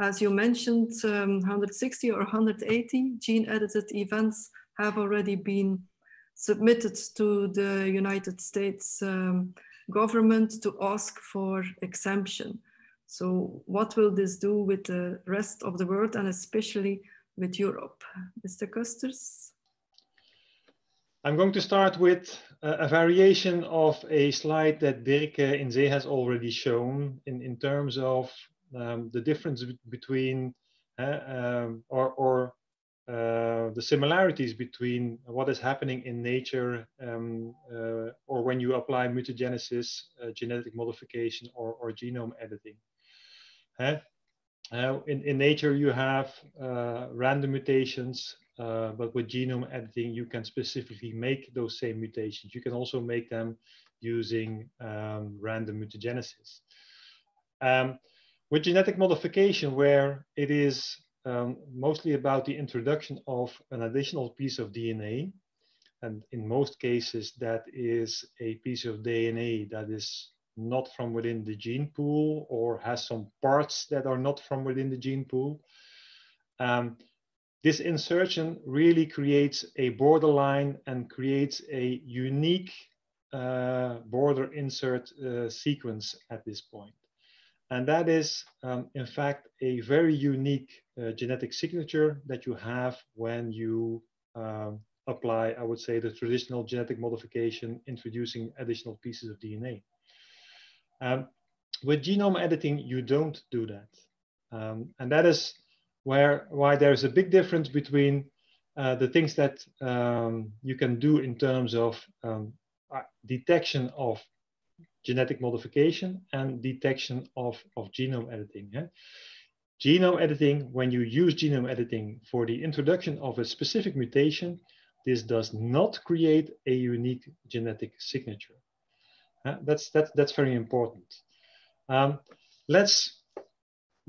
As you mentioned, um, 160 or 180 gene-edited events have already been submitted to the United States um, government to ask for exemption. So what will this do with the rest of the world and especially with Europe? Mr. Custers? I'm going to start with a, variation of a slide that Dirk Inzé has already shown in, in terms of um, the difference between uh, um, or, or uh, the similarities between what is happening in nature um, uh, or when you apply mutagenesis, uh, genetic modification, or, or genome editing. in, in nature, you have uh, random mutations, uh, but with genome editing, you can specifically make those same mutations. You can also make them using um, random mutagenesis. Um, with genetic modification, where it is um, mostly about the introduction of an additional piece of DNA. And in most cases, that is a piece of DNA that is not from within the gene pool or has some parts that are not from within the gene pool. Um, this insertion really creates a borderline and creates a unique uh, border insert uh, sequence at this point. And that is, um, in fact, a very unique uh, genetic signature that you have when you um, apply, I would say, the traditional genetic modification, introducing additional pieces of DNA. Um, with genome editing, you don't do that. Um, and that is where why there's a big difference between uh, the things that um, you can do in terms of um, uh, detection of genetic modification and detection of, of genome editing. Yeah? Genome editing, when you use genome editing for the introduction of a specific mutation, this does not create a unique genetic signature. Uh, that's, that's, that's very important. Um, let's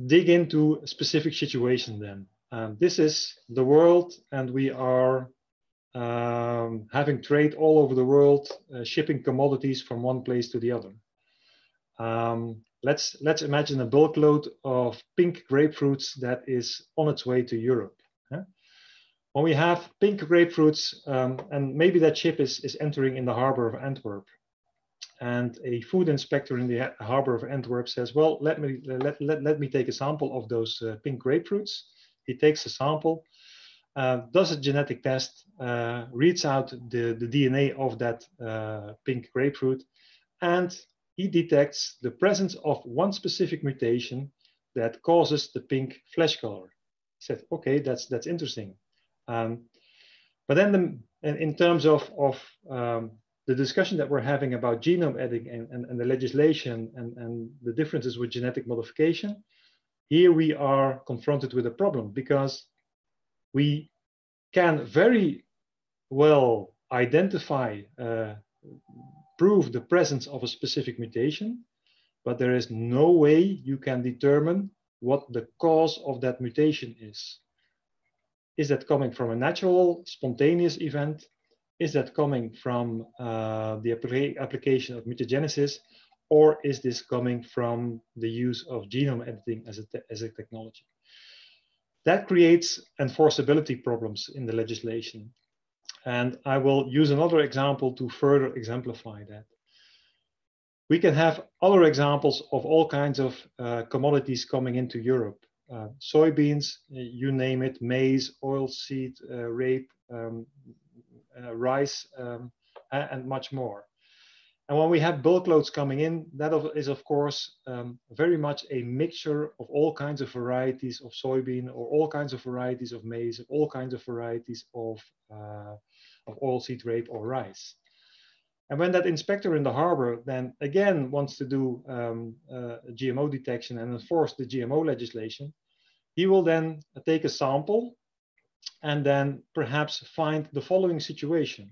dig into a specific situation then. Um, this is the world and we are um, having trade all over the world, uh, shipping commodities from one place to the other. Um, let's, let's imagine a bulk load of pink grapefruits that is on its way to Europe. When we have pink grapefruits, um, and maybe that ship is, is entering in the harbor of Antwerp, and a food inspector in the harbor of Antwerp says, well, let me, let, let, let me take a sample of those uh, pink grapefruits. He takes a sample, uh, does a genetic test, uh, reads out the, the DNA of that uh, pink grapefruit, and he detects the presence of one specific mutation that causes the pink flesh color. He said, okay, that's, that's interesting. Um, but then the, in, in, terms of, of um, the discussion that we're having about genome editing and, and, and the legislation and, and the differences with genetic modification, here we are confronted with a problem because we can very well identify, uh, prove the presence of a specific mutation, but there is no way you can determine what the cause of that mutation is. Is that coming from a natural, spontaneous event? Is that coming from uh, the application of mutagenesis? Or is this coming from the use of genome editing as a, as a technology? That creates enforceability problems in the legislation. And I will use another example to further exemplify that. We can have other examples of all kinds of uh, commodities coming into Europe. Uh, soybeans, you name it, maize, oilseed, uh, rape, um, uh, rice, um, and much more. And when we have bulk loads coming in, that is of course um, very much a mixture of all kinds of varieties of soybean or all kinds of varieties of maize, all kinds of varieties of, uh, of oilseed rape or rice. And when that inspector in the harbor then again wants to do um, uh, GMO detection and enforce the GMO legislation, he will then take a sample and then perhaps find the following situation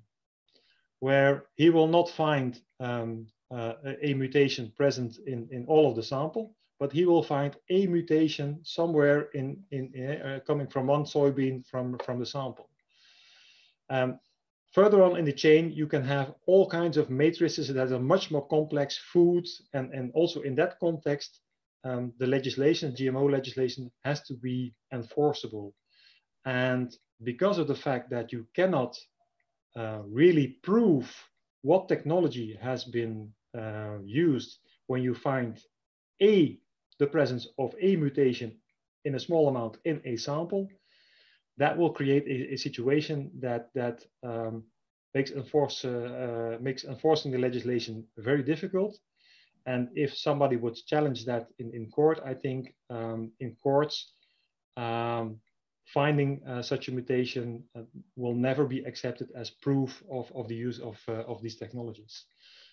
where he will not find um, uh, a mutation present in, in all of the sample, but he will find a mutation somewhere in, in uh, coming from one soybean from, from the sample. Um, further on in the chain, you can have all kinds of matrices that are much more complex, foods, and, and also in that context, um, the legislation, GMO legislation, has to be enforceable. And because of the fact that you cannot uh, really prove what technology has been uh, used when you find a the presence of a mutation in a small amount in a sample, that will create a, a situation that that um, makes enforce uh, uh, makes enforcing the legislation very difficult. And if somebody would challenge that in, in court, I think um, in courts, um, finding uh, such a mutation uh, will never be accepted as proof of, of the use of, uh, of these technologies.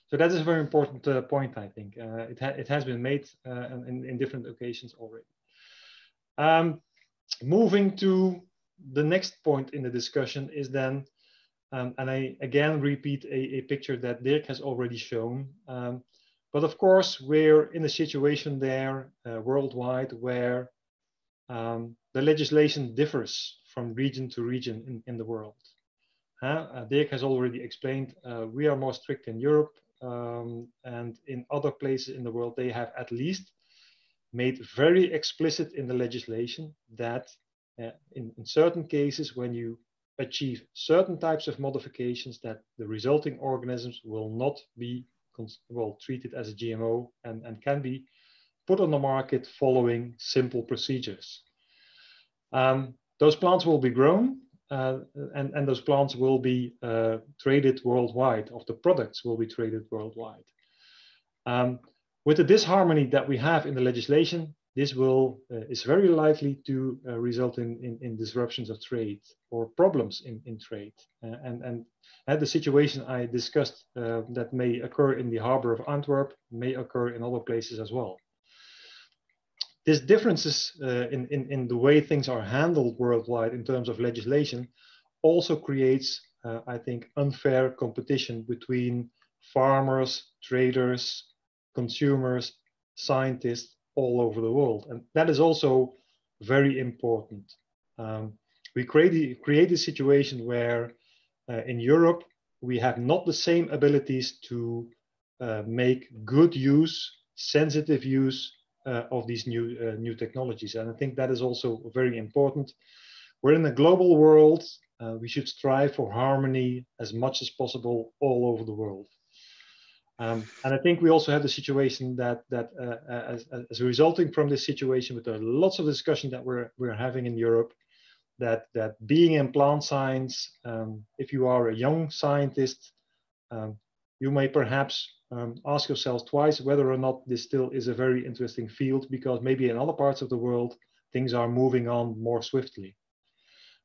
So that is a very important uh, point, I think. Uh, it, ha it has been made in, in different occasions already. Um, moving to the next point in the discussion is then, um, and I again repeat a, a, picture that Dirk has already shown, um, but of course we're in a situation there worldwide where um, the legislation differs from region to region in, in the world. Uh, Dirk has already explained, uh, we are more strict in Europe um, and in other places in the world, they have at least made very explicit in the legislation that uh, in, in certain cases, when you achieve certain types of modifications that the resulting organisms will not be well treated as a GMO and, and can be put on the market following simple procedures. Um, those plants will be grown uh, and, and those plants will be uh, traded worldwide, of the products will be traded worldwide. Um, with the disharmony that we have in the legislation, this will uh, is very likely to uh, result in, in, in, disruptions of trade or problems in, in trade. Uh, and and uh, the situation I discussed that may occur in the harbor of Antwerp may occur in other places as well These differences uh, in, in, in the way things are handled worldwide in terms of legislation also creates, uh, I think, unfair competition between farmers, traders, consumers, scientists all over the world. And that is also very important. Um, we create, create a situation where uh, in Europe, we have not the same abilities to uh, make good use, sensitive use uh, of these new uh, new technologies. And I think that is also very important. We're in a global world. Uh, we should strive for harmony as much as possible all over the world. Um, and I think we also have the situation that that uh, as, as resulting from this situation, with the lots of discussion that we're we're having in Europe, that that being in plant science, um, if you are a young scientist, um, you may perhaps um, ask yourselves twice whether or not this still is a very interesting field because maybe in other parts of the world things are moving on more swiftly.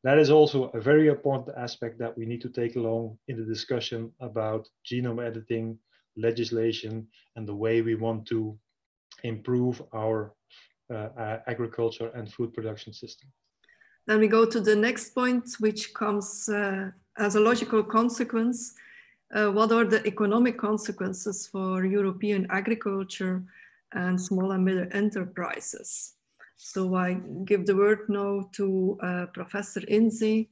That is also a very important aspect that we need to take along in the discussion about genome editing, legislation, and the way we want to improve our uh, agriculture and food production system. Then we go to the next point, which comes uh, as a logical consequence uh, what are the economic consequences for European agriculture and small and middle enterprises? So I give the word now to uh, Professor Inzé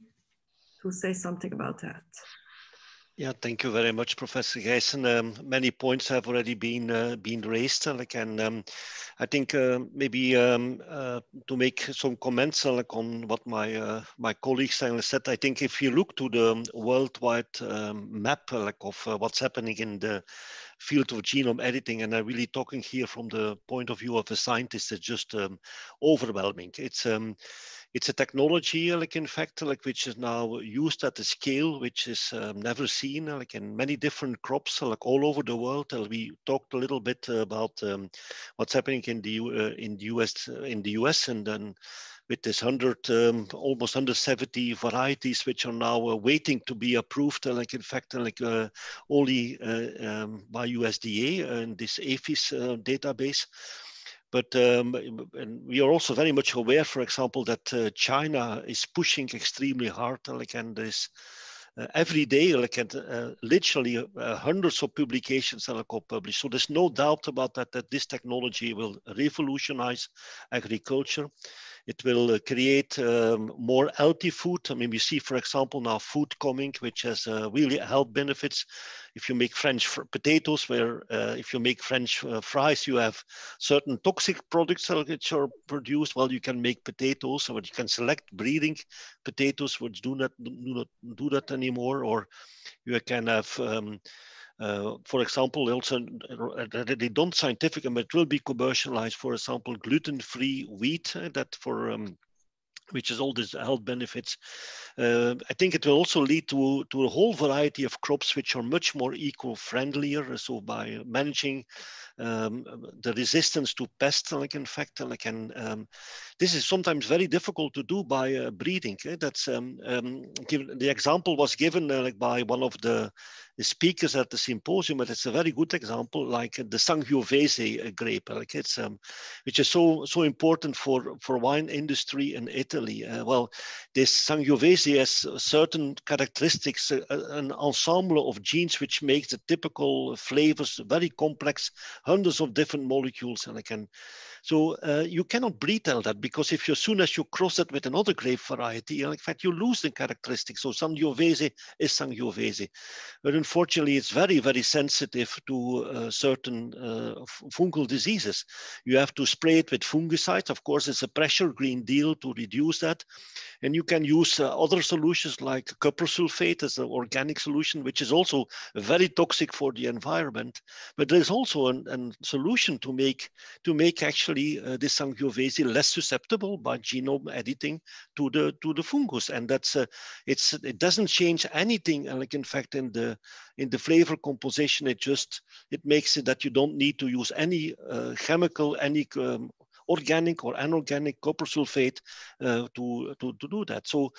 to say something about that. Yeah, thank you very much, Professor Gheysen. Um, many points have already been uh, been raised, uh, like, and um, I think uh, maybe um, uh, to make some comments uh, like on what my uh, my colleagues said. I think if you look to the worldwide um, map, like of what's happening in the field of genome editing, and I'm really talking here from the point of view of a scientist, it's just um, overwhelming. It's um, it's a technology, like in fact, like which is now used at a scale which is um, never seen, like in many different crops, like all over the world. Uh, we talked a little bit about um, what's happening in the uh, in the US in the US, and then with this 100 um, almost 170 varieties which are now uh, waiting to be approved uh, like in fact uh, like uh, only um, by USDA and this APHIS database but um, and we are also very much aware, for example, that uh, China is pushing extremely hard, like and this uh, every day, like and uh, literally uh, hundreds of publications are published. So there's no doubt about that that this technology will revolutionize agriculture. It will uh, create um, more healthy food. I mean, we see, for example, now food coming, which has uh, really health benefits. If you make French potatoes, where uh, if you make French uh, fries, you have certain toxic products which are produced. Well, you can make potatoes, or you can select breeding potatoes which do not do not do that anymore, or you can have um, uh, for example, they also already done scientific, but it will be commercialized. For example, gluten-free wheat uh, that for um, which is all these health benefits. Uh, I think it will also lead to, to a whole variety of crops which are much more eco-friendlier. So by managing um, the resistance to pests, like in fact, like and um, this is sometimes very difficult to do by uh, breeding. Eh? That's um, um given, the example was given uh, like by one of the, speakers at the symposium, but it's a very good example, like the Sangiovese grape, like it's um, which is so so important for for wine industry in Italy. Uh, well, this Sangiovese has certain characteristics, uh, an ensemble of genes which makes the typical flavors very complex hundreds of different molecules and I can so uh, you cannot breed tell that because if you, as soon as you cross it with another grape variety, in fact, you lose the characteristics. So Sangiovese is Sangiovese. But unfortunately, it's very, very sensitive to uh, certain uh, fungal diseases. You have to spray it with fungicides. Of course, it's a pressure green deal to reduce that. And you can use uh, other solutions like copper sulfate as an organic solution, which is also very toxic for the environment. But there's also a solution to make to make actually uh, this Sangiovese less susceptible by genome editing to the to the fungus, and that's uh, it's it doesn't change anything. Like in fact, in the in the flavor composition, it just it makes it that you don't need to use any uh, chemical, any um, organic or anorganic copper sulfate uh, to, to, to do that. So,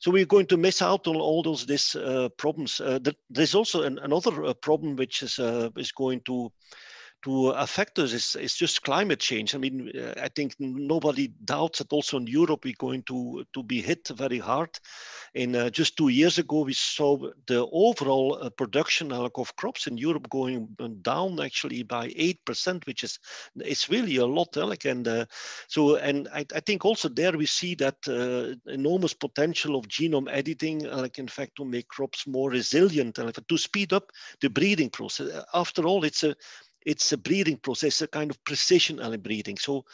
so we're going to miss out on all those these uh, problems. Uh, there's also an, another uh, problem which is is going to to affect us is, is just climate change. I mean, uh, I think nobody doubts that also in Europe we're going to, to be hit very hard. In uh, just two years ago, we saw the overall uh, production of crops in Europe going down actually by 8%, which is it's really a lot. Like, and uh, so, and I, I, think also there we see that uh, enormous potential of genome editing, like in fact, to make crops more resilient and to speed up the breeding process. After all, it's a it's a breeding process, a kind of precision breeding. So,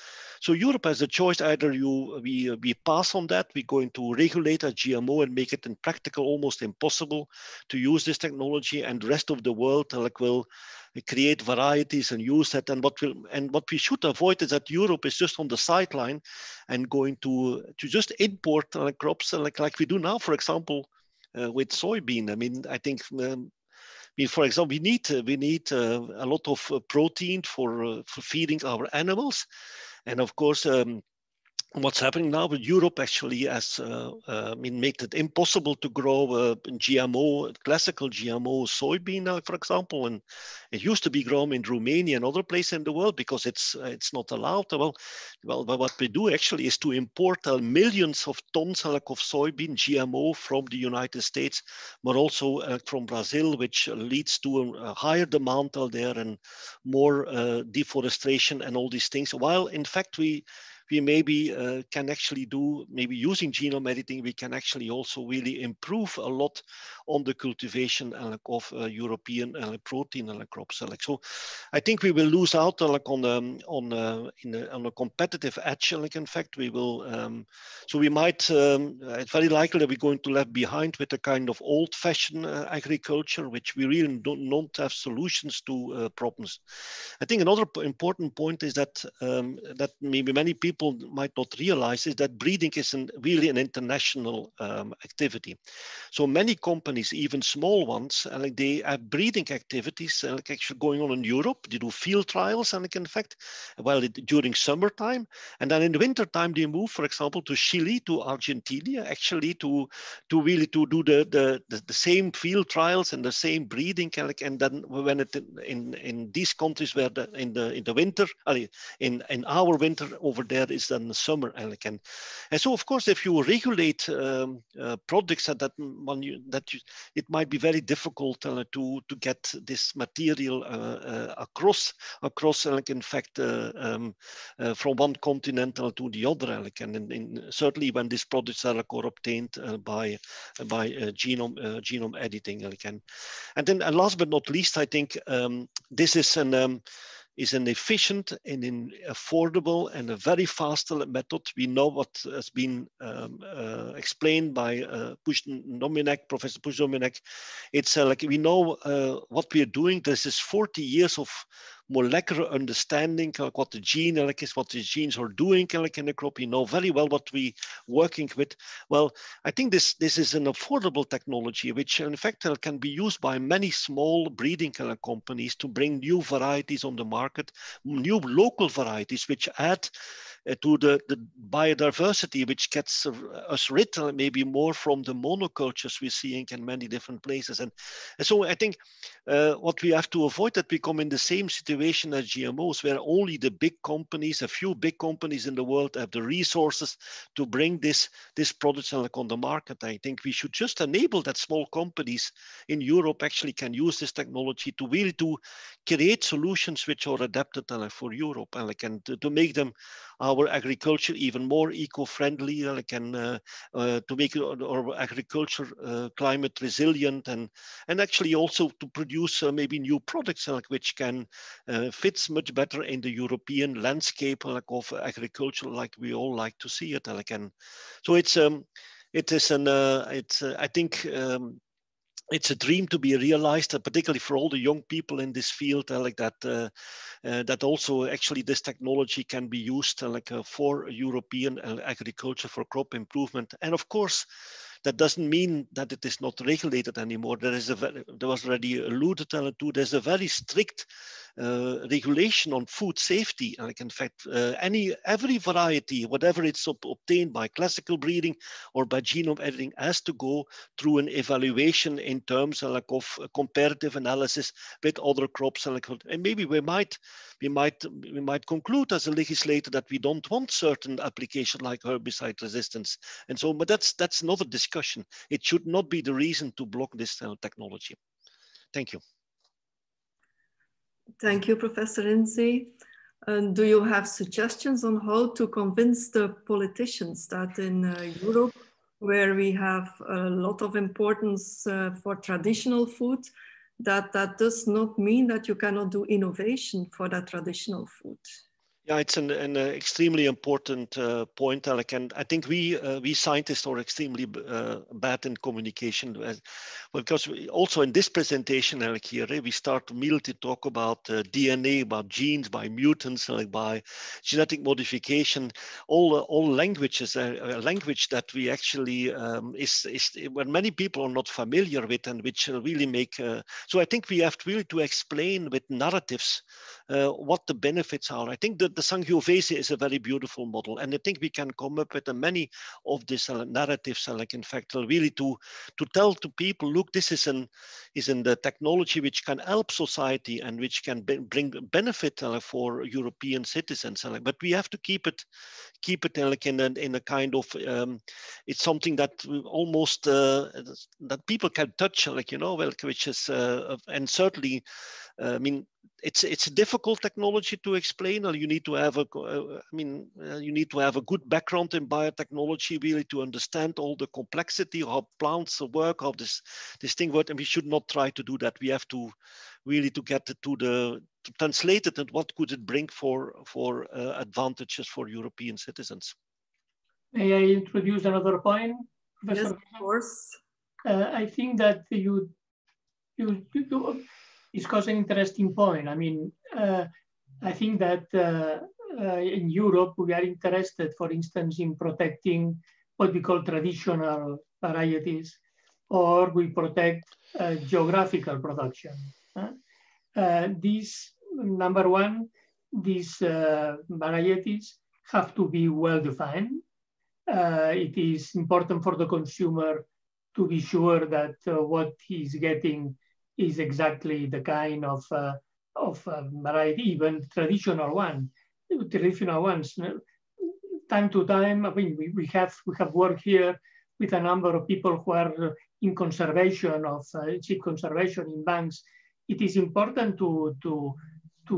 so Europe has a choice: either you we we pass on that, we're going to regulate a GMO and make it in practical almost impossible to use this technology, and the rest of the world like will create varieties and use that. And what will and what we should avoid is that Europe is just on the sideline and going to to just import uh, crops like like we do now, for example. Uh, with soybean, I mean, I think um, mean, for example, we need uh, we need uh, a lot of uh, protein for for feeding our animals, and of course. Um, what's happening now with Europe actually has uh, uh, made it impossible to grow uh, GMO classical GMO soybean uh, for example and it used to be grown in Romania and other places in the world because it's uh, it's not allowed. Well well but what we do actually is to import uh, millions of tons of soybean GMO from the United States but also from Brazil which leads to a, higher demand out there and more deforestation and all these things. While in fact we we maybe uh, can actually do, maybe using genome editing, we can actually also really improve a lot on the cultivation of uh, European protein and crops. So I think we will lose out on um, on uh, in a, on a competitive edge. In fact, we will. Um, so we might. Um, it's very likely that we're going to left behind with a kind of old-fashioned uh, agriculture, which we really don't, don't have solutions to uh, problems. I think another important point is that um, that maybe many people people might not realize is that breeding is an, really an international um, activity. So many companies, even small ones, uh, like they have breeding activities uh, like actually going on in Europe. They do field trials, and like in fact, well, it, during summertime, and then in the wintertime they move, for example, to Chile, to Argentina, actually to to really to do the the, the, the same field trials and the same breeding, and, like, and then when it in in these countries where the, in the in the winter, in in our winter over there that is then the summer. And, and, so, of course, if you regulate um, uh, products that one you, that you, it might be very difficult uh, to to get this material uh, uh, across across like in fact um, from one continent to the other. Like, and in, in, certainly when these products are like, obtained by by genome genome editing. Like, and, and then and last but not least, I think um, this is an um, is an efficient and an affordable and a very fast method. We know what has been um, uh, explained by uh, Professor Puig. It's uh, like we know uh, what we are doing. This is 40 years of molecular understanding, like what the gene like is, what the genes are doing like in the crop. We know very well what we working with. Well, I think this this is an affordable technology, which in fact uh, can be used by many small breeding companies to bring new varieties on the market, new local varieties, which add to the, the biodiversity, which gets uh, us rid maybe more from the monocultures we're seeing in many different places. And, and so I think uh, what we have to avoid that we come in the same situation as GMOs, where only the big companies, a few big companies in the world have the resources to bring this, this product on the market. I think we should just enable that small companies in Europe actually can use this technology to really to create solutions which are adapted for Europe and, like, and to, to make them our agriculture even more eco-friendly, like and uh, uh, to make our agriculture uh, climate resilient, and and actually also to produce maybe new products like which can fits much better in the European landscape like of agriculture, like we all like to see it. Like and so it's um, it is an uh, it's uh, I think um, it's a dream to be realized, uh, particularly for all the young people in this field, uh, like that. Uh, uh that also actually this technology can be used uh, like uh, for European agriculture for crop improvement, and of course, that doesn't mean that it is not regulated anymore. There is a very, there was already alluded to. There's a very strict uh, regulation on food safety. Like in fact, uh, any every variety, whatever it's obtained by classical breeding or by genome editing, has to go through an evaluation in terms of, like, of comparative analysis with other crops. And, like, and maybe we might we might we might conclude as a legislator that we don't want certain application like herbicide resistance and so. But that's that's another discussion. It should not be the reason to block this uh, technology. Thank you. Thank you, Professor Inzé. And do you have suggestions on how to convince the politicians that in uh, Europe, where we have a lot of importance uh, for traditional food, that that does not mean that you cannot do innovation for that traditional food? Yeah, it's an, an uh, extremely important uh, point, Alec. And I think we uh, we scientists are extremely uh, bad in communication, uh, because we, also in this presentation, Alec, here eh, we start immediately to talk about uh, DNA, about genes, by mutants, like by genetic modification, all all languages, a language that we actually um, is is when many people are not familiar with, and which really make. so I think we have to really to explain with narratives what the benefits are. I think that the Sangiovese is a very beautiful model. And I think we can come up with many of these uh, narratives, uh, like in fact, uh, really to, to tell to people, look, this is an is in the technology which can help society and which can bring benefit uh, for European citizens. Uh, but we have to keep it keep it like in a, in a kind of um, it's something that almost uh, that people can touch, like you know, well, which is and certainly, I mean, it's it's a difficult technology to explain. Or you need to have a uh, mean uh, you need to have a good background in biotechnology really to understand all the complexity of how plants work how this this thing works and we should not try to do that. We have to really to get to the to translate it and what could it bring for for uh, advantages for european citizens. May i introduce another point Professor? yes of course. Uh, i think that you you, you discuss an interesting point. I mean, uh, I think that uh, uh, in Europe, we are interested, for instance, in protecting what we call traditional varieties, or we protect uh, geographical production. Uh, these, number one, these uh, varieties have to be well defined. it is important for the consumer to be sure that what he's getting is exactly the kind of uh, of uh, variety, even traditional one, traditional ones. time to time, I mean, we, we have we have worked here with a number of people who are in conservation of uh, chip conservation in banks. It is important to to to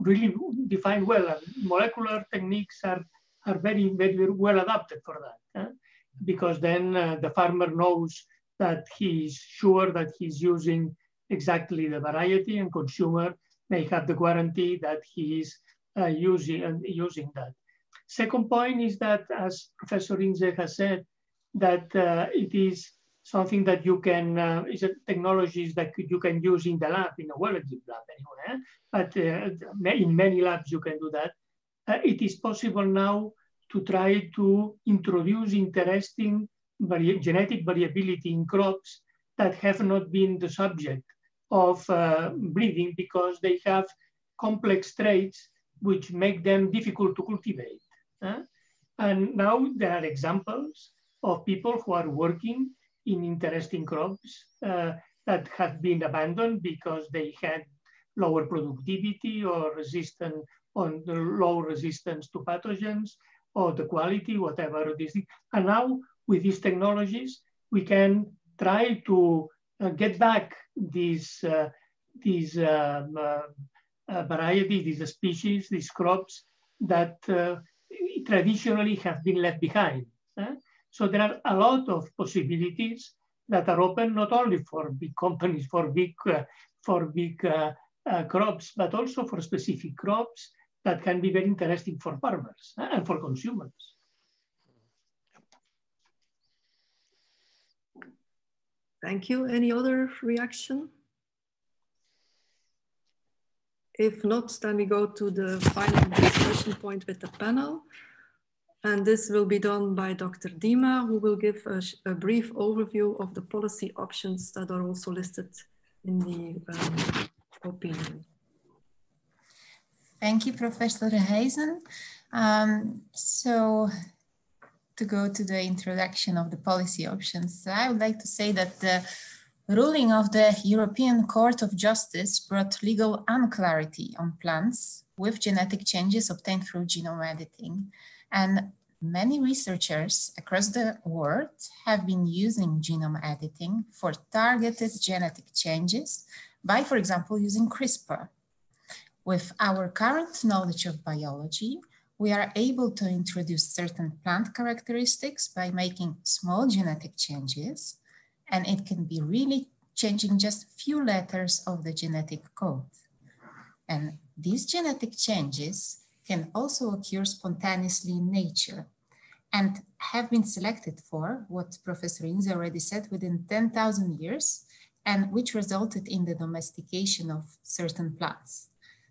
really define well. Molecular techniques are are very very well adapted for that, eh? because then uh, the farmer knows that he's sure that he's using exactly the variety, and consumer may have the guarantee that he is uh, using uh, using that. Second point is that, as Professor Inzé has said, that uh, it is something that you can, uh, is a technologies that you can use in the lab, in a well-equipped lab anyway, eh? but uh, in many labs you can do that. Uh, it is possible now to try to introduce interesting vari genetic variability in crops that have not been the subject of uh, breeding because they have complex traits which make them difficult to cultivate. And now there are examples of people who are working in interesting crops uh, that have been abandoned because they had lower productivity or resistant on the low resistance to pathogens or the quality, whatever it is. And now with these technologies, we can try to get back these, uh, these um, uh, uh variety, these species, these crops that uh, traditionally have been left behind. Eh? So there are a lot of possibilities that are open not only for big companies, for big, uh, for big uh, uh, crops, but also for specific crops that can be very interesting for farmers eh, and for consumers. Thank you. Any other reaction? If not, then we go to the final discussion point with the panel. And this will be done by Dr. Dima, who will give a, a brief overview of the policy options that are also listed in the um, opinion. Thank you, Professor Gheysen. Um, so to go to the introduction of the policy options, I would like to say that the ruling of the European Court of Justice brought legal unclarity on plants with genetic changes obtained through genome editing. And many researchers across the world have been using genome editing for targeted genetic changes by, for example, using CRISPR. With our current knowledge of biology, we are able to introduce certain plant characteristics by making small genetic changes, and it can be really changing just few letters of the genetic code. And these genetic changes can also occur spontaneously in nature and have been selected for what Professor Inzé already said within 10,000 years and which resulted in the domestication of certain plants.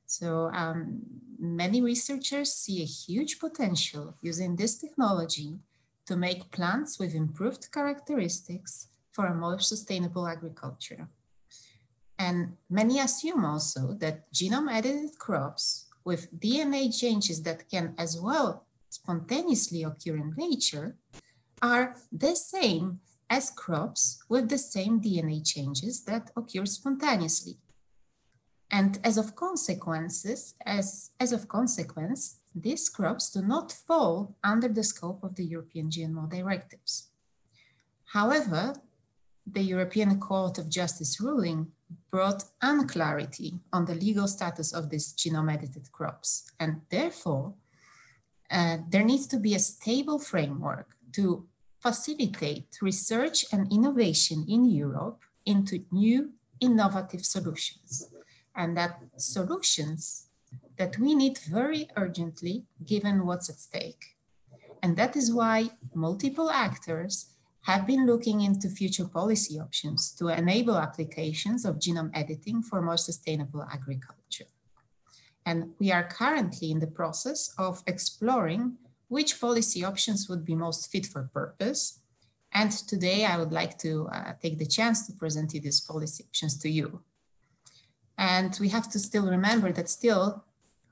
So um, many researchers see a huge potential using this technology to make plants with improved characteristics for a more sustainable agriculture. And many assume also that genome edited crops with DNA changes that can as well spontaneously occur in nature are the same as crops with the same DNA changes that occur spontaneously. And as of consequences, as, as of consequence, these crops do not fall under the scope of the European GMO directives. However, the European Court of Justice ruling brought unclarity on the legal status of these genome edited crops. And therefore, uh, there needs to be a stable framework to facilitate research and innovation in Europe into new innovative solutions. And that solutions that we need very urgently given what's at stake. And that is why multiple actors have been looking into future policy options to enable applications of genome editing for more sustainable agriculture. And we are currently in the process of exploring which policy options would be most fit for purpose. And today I would like to uh, take the chance to present you these policy options to you. And we have to still remember that still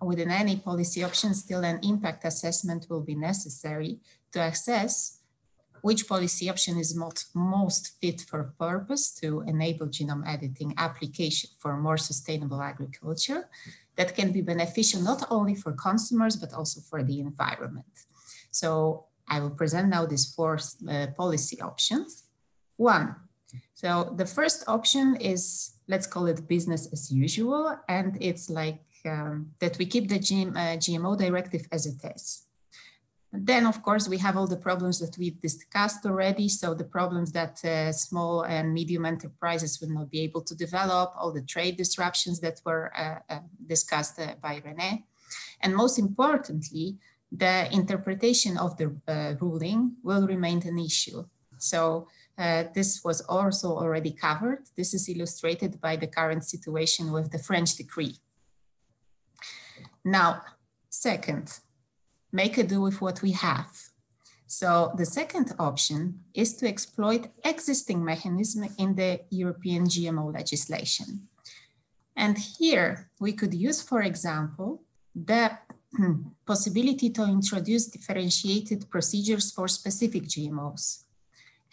within any policy option, still an impact assessment will be necessary to assess which policy option is most, fit for purpose to enable genome editing application for more sustainable agriculture that can be beneficial not only for consumers, but also for the environment. So I will present now these four uh, policy options. One, so the first option is, let's call it business as usual. And it's like um, that we keep the GM, uh, GMO directive as it is. then, of course, we have all the problems that we've discussed already. So the problems that uh, small and medium enterprises will not be able to develop, all the trade disruptions that were uh, uh discussed uh, by Rene. And most importantly, the interpretation of the uh, ruling will remain an issue. So uh, this was also already covered. This is illustrated by the current situation with the French decree. Now, second, make a do with what we have. So the second option is to exploit existing mechanism in the European GMO legislation. And here we could use, for example, the possibility to introduce differentiated procedures for specific GMOs.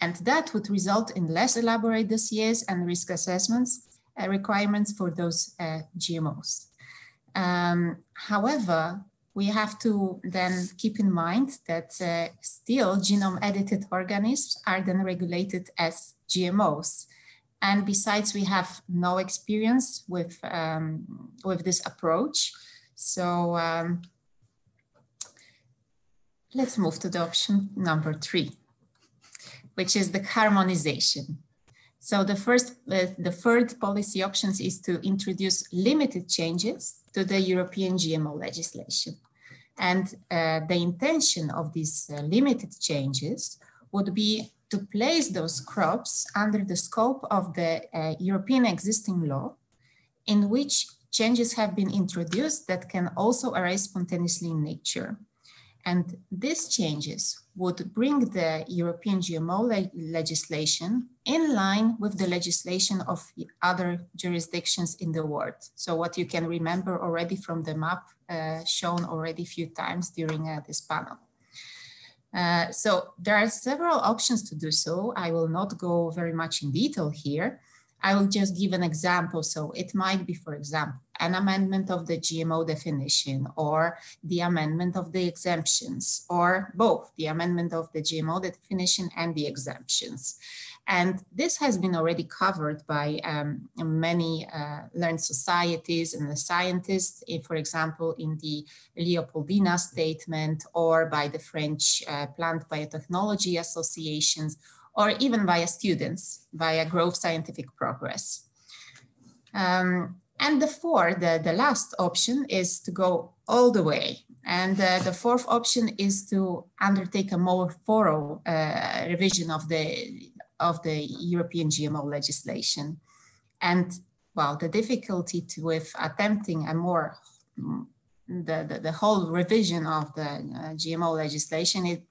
And that would result in less elaborate dossiers and risk assessments uh, requirements for those uh, GMOs. Um, however, we have to then keep in mind that uh, still genome edited organisms are then regulated as GMOs. And besides, we have no experience with, um, with this approach. So um, let's move to the option number three, which is the harmonization. So the first, the third policy options is to introduce limited changes to the European GMO legislation. And uh, the intention of these uh, limited changes would be to place those crops under the scope of the uh, European existing law in which changes have been introduced that can also arise spontaneously in nature. And these changes would bring the European GMO le legislation in line with the legislation of other jurisdictions in the world. So what you can remember already from the map uh, shown already a few times during uh, this panel. Uh, so there are several options to do so. I will not go very much in detail here, I will just give an example. So it might be, for example, an amendment of the GMO definition or the amendment of the exemptions or both the amendment of the GMO definition and the exemptions. And this has been already covered by um, many uh, learned societies and the scientists, if, for example, in the Leopoldina statement or by the French uh, plant biotechnology associations or even via students via Grow Scientific Progress. Um, and the fourth, the, the last option is to go all the way. And uh, the fourth option is to undertake a more thorough uh, revision of the, of the European GMO legislation. And well, the difficulty to, with attempting a more the, the, the, whole revision of the uh, GMO legislation, it,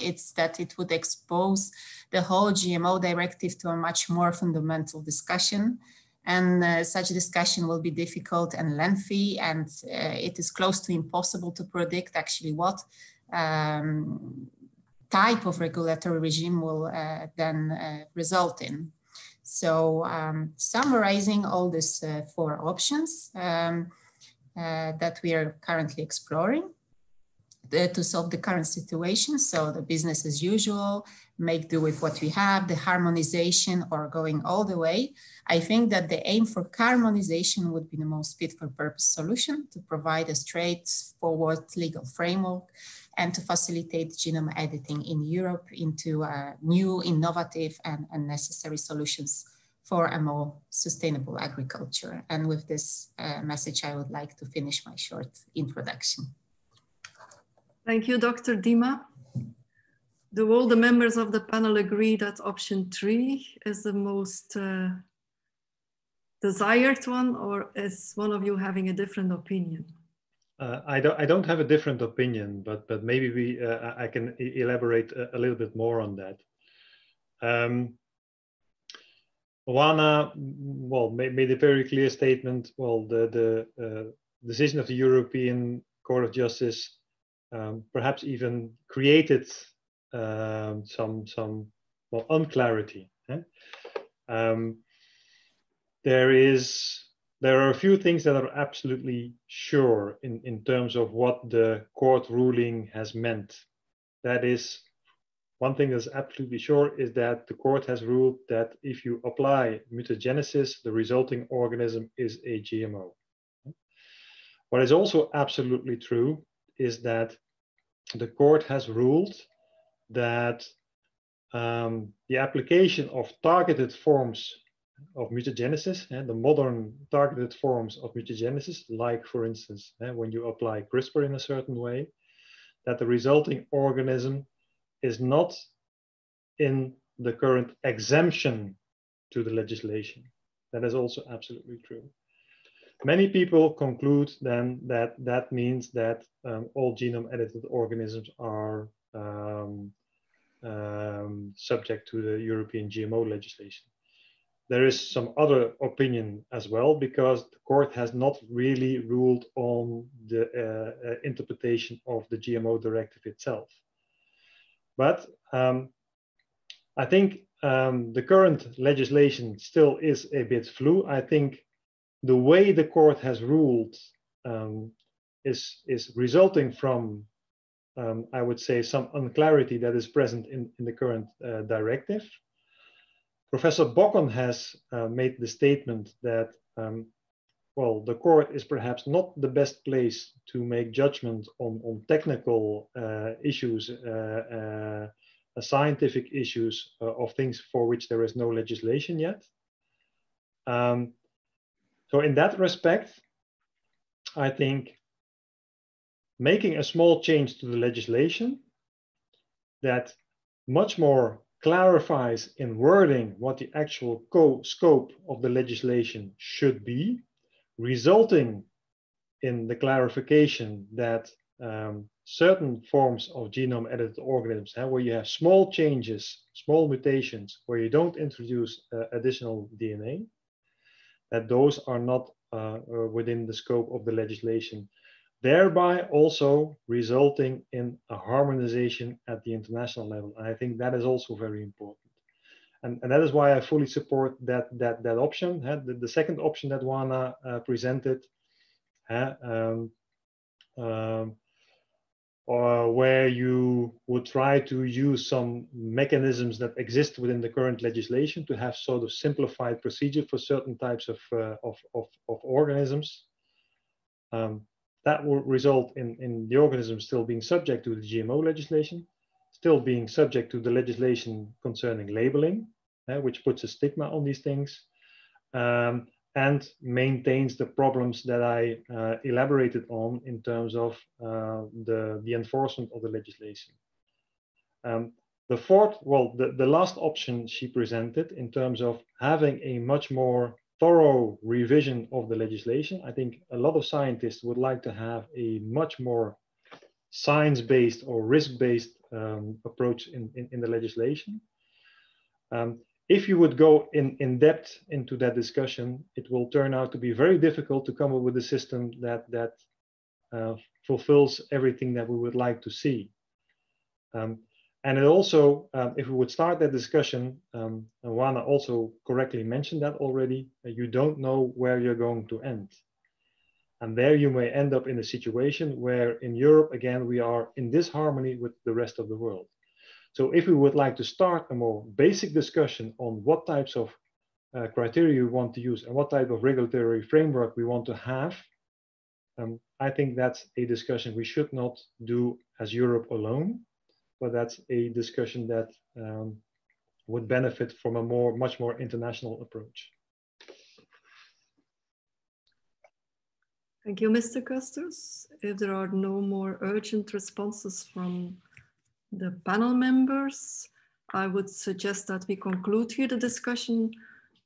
it's that it would expose the whole GMO directive to a much more fundamental discussion. And uh, such discussion will be difficult and lengthy, and uh, it is close to impossible to predict actually what um, type of regulatory regime will uh, then uh, result in. So um, summarizing all these uh, four options, um, that we are currently exploring uh, to solve the current situation. So the business as usual, make do with what we have, the harmonization or going all the way. I think that the aim for harmonization would be the most fit for purpose solution to provide a straightforward legal framework and to facilitate genome editing in Europe into uh, new, innovative and, and necessary solutions for a more sustainable agriculture. And with this uh, message, I would like to finish my short introduction. Thank you, Dr. Dima. Do all the members of the panel agree that option three is the most uh, desired one, or is one of you having a different opinion? Uh, I don't. I don't have a different opinion, but but maybe we. Uh, I can elaborate a, a, little bit more on that. Um, Oana, well, made a very clear statement. Well, the, the uh, decision of the European Court of Justice um, perhaps even created um, some some well unclarity. Eh? Um, there is there are a few things that are absolutely sure in, in terms of what the court ruling has meant. that is one thing that's absolutely sure is that the court has ruled that if you apply mutagenesis, the resulting organism is a GMO. What is also absolutely true is that the court has ruled that um, the application of targeted forms of mutagenesis, and eh, the modern targeted forms of mutagenesis, like for instance, uh, when you apply CRISPR in a certain way, that the resulting organism is not in the current exemption to the legislation. That is also absolutely true. Many people conclude then that that means that um, all genome edited organisms are um, um, subject to the European GMO legislation. There is some other opinion as well because the court has not really ruled on the uh, uh, interpretation of the GMO directive itself. But um, I think um, the current legislation still is a bit flu. I think the way the court has ruled um, is, is resulting from, um, I would say, some unclarity that is present in, in the current uh, directive. Professor Bocken has uh, made the statement that, um, well, the court is perhaps not the best place to make judgment on, on technical uh, issues, uh, uh, scientific issues uh, of things for which there is no legislation yet. Um, so in that respect, I think making a small change to the legislation that much more clarifies in wording what the actual scope of the legislation should be, resulting in the clarification that um, certain forms of genome edited organisms, where you have small changes, small mutations, where you don't introduce uh, additional DNA, that those are not uh, uh, within the scope of the legislation, thereby also resulting in a harmonization at the international level. And I think that is also very important. And, and that is why I fully support that, that, that option. The, the second option that Oana uh, presented, um, um, or where you would try to use some mechanisms that exist within the current legislation to have sort of simplified procedure for certain types of, uh, of, of, of, organisms. Um, that will result in, in the organism still being subject to the GMO legislation, still being subject to the legislation concerning labeling, uh, which puts a stigma on these things. Um, and maintains the problems that I uh, elaborated on in terms of uh, the, the enforcement of the legislation. Um, the fourth, well, the, the last option she presented in terms of having a much more thorough revision of the legislation. I think a lot of scientists would like to have a much more science-based or risk-based um, approach in, in, in, the legislation. Um, if you would go in, in depth into that discussion, it will turn out to be very difficult to come up with a system that, that uh, fulfills everything that we would like to see. Um, and it also, um, if we would start that discussion, um, and Oana also correctly mentioned that already, uh, you don't know where you're going to end. And there you may end up in a situation where in Europe, again, we are in disharmony with the rest of the world. So if we would like to start a more basic discussion on what types of uh, criteria we want to use and what type of regulatory framework we want to have, um, I think that's a discussion we should not do as Europe alone, but that's a discussion that um, would benefit from a more, much more international approach. Thank you, Mr. Custers. If there are no more urgent responses from the panel members. I would suggest that we conclude here the discussion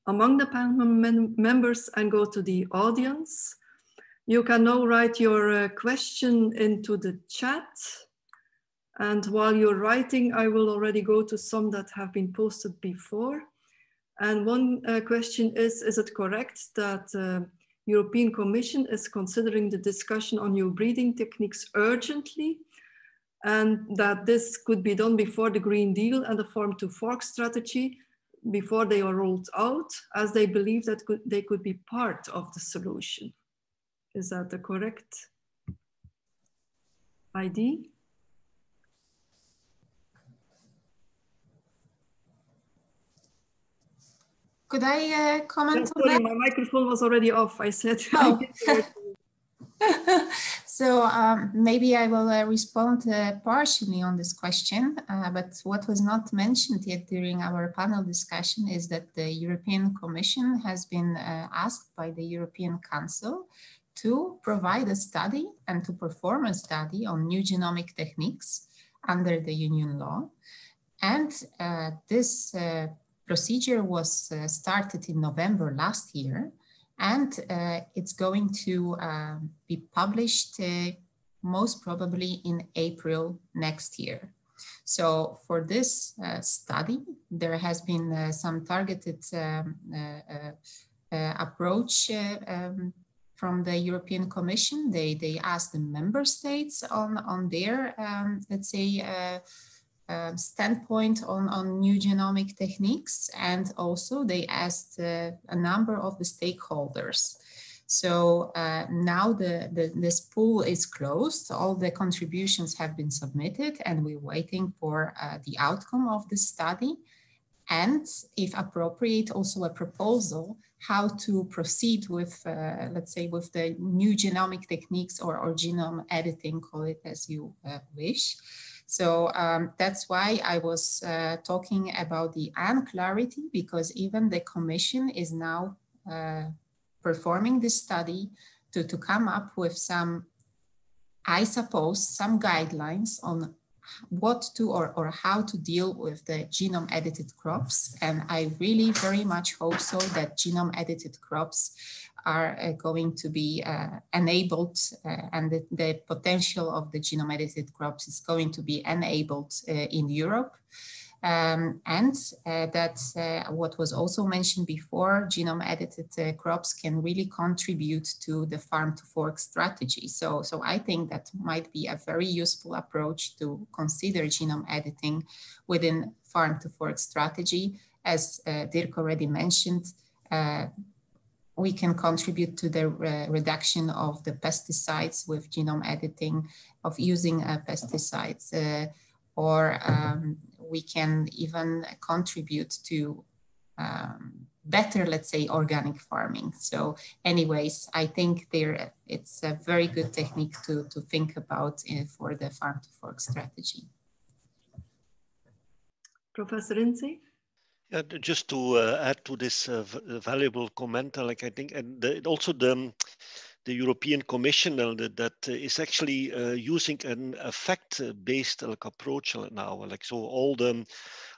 among the panel mem members and go to the audience. You can now write your uh, question into the chat. And while you're writing, I will already go to some that have been posted before. And one uh, question is, is it correct that uh, European Commission is considering the discussion on new breeding techniques urgently and that this could be done before the Green Deal and the Farm to Fork strategy, before they are rolled out, as they believe that could, they could be part of the solution. Is that the correct ID? Could I uh, comment sorry, on that? My microphone was already off, I said. Oh. so um, maybe I will uh, respond uh, partially on this question, uh, but what was not mentioned yet during our panel discussion is that the European Commission has been uh, asked by the European Council to provide a study and to perform a study on new genomic techniques under the union law. And uh, this uh, procedure was started in November last year and uh, it's going to uh, be published uh, most probably in April next year. So for this uh, study, there has been uh, some targeted um, uh, approach um, from the European Commission. They, they asked the member states on, on their, um, let's say, um, standpoint on, on new genomic techniques. And also they asked uh, a number of the stakeholders. So uh, now the, the, this pool is closed. All the contributions have been submitted and we're waiting for uh, the outcome of the study. And if appropriate, also a proposal how to proceed with, uh, let's say, with the new genomic techniques or, or genome editing, call it as you uh, wish. So um, that's why I was uh, talking about the unclarity because even the commission is now uh, performing this study to, to come up with some, I suppose, some guidelines on what to or, or how to deal with the genome edited crops. And I really very much hope so that genome edited crops are uh, going to be uh, enabled uh, and the, the, potential of the genome edited crops is going to be enabled in Europe. Um, and uh, that's uh, what was also mentioned before, genome edited uh, crops can really contribute to the farm to fork strategy. So, so I think that might be a very useful approach to consider genome editing within farm to fork strategy. As Dirk already mentioned, we can contribute to the uh, reduction of the pesticides with genome editing, of using uh, pesticides, uh, or um, we can even contribute to um, better, let's say, organic farming. So anyways, I think there it's a very good technique to, to think about uh, for the farm to fork strategy. Professor Inzé? Yeah, just to uh, add to this uh, valuable comment, uh, like I think, and the, also the um, the European Commission uh, that is actually uh, using an effect-based like approach now. Like so, all the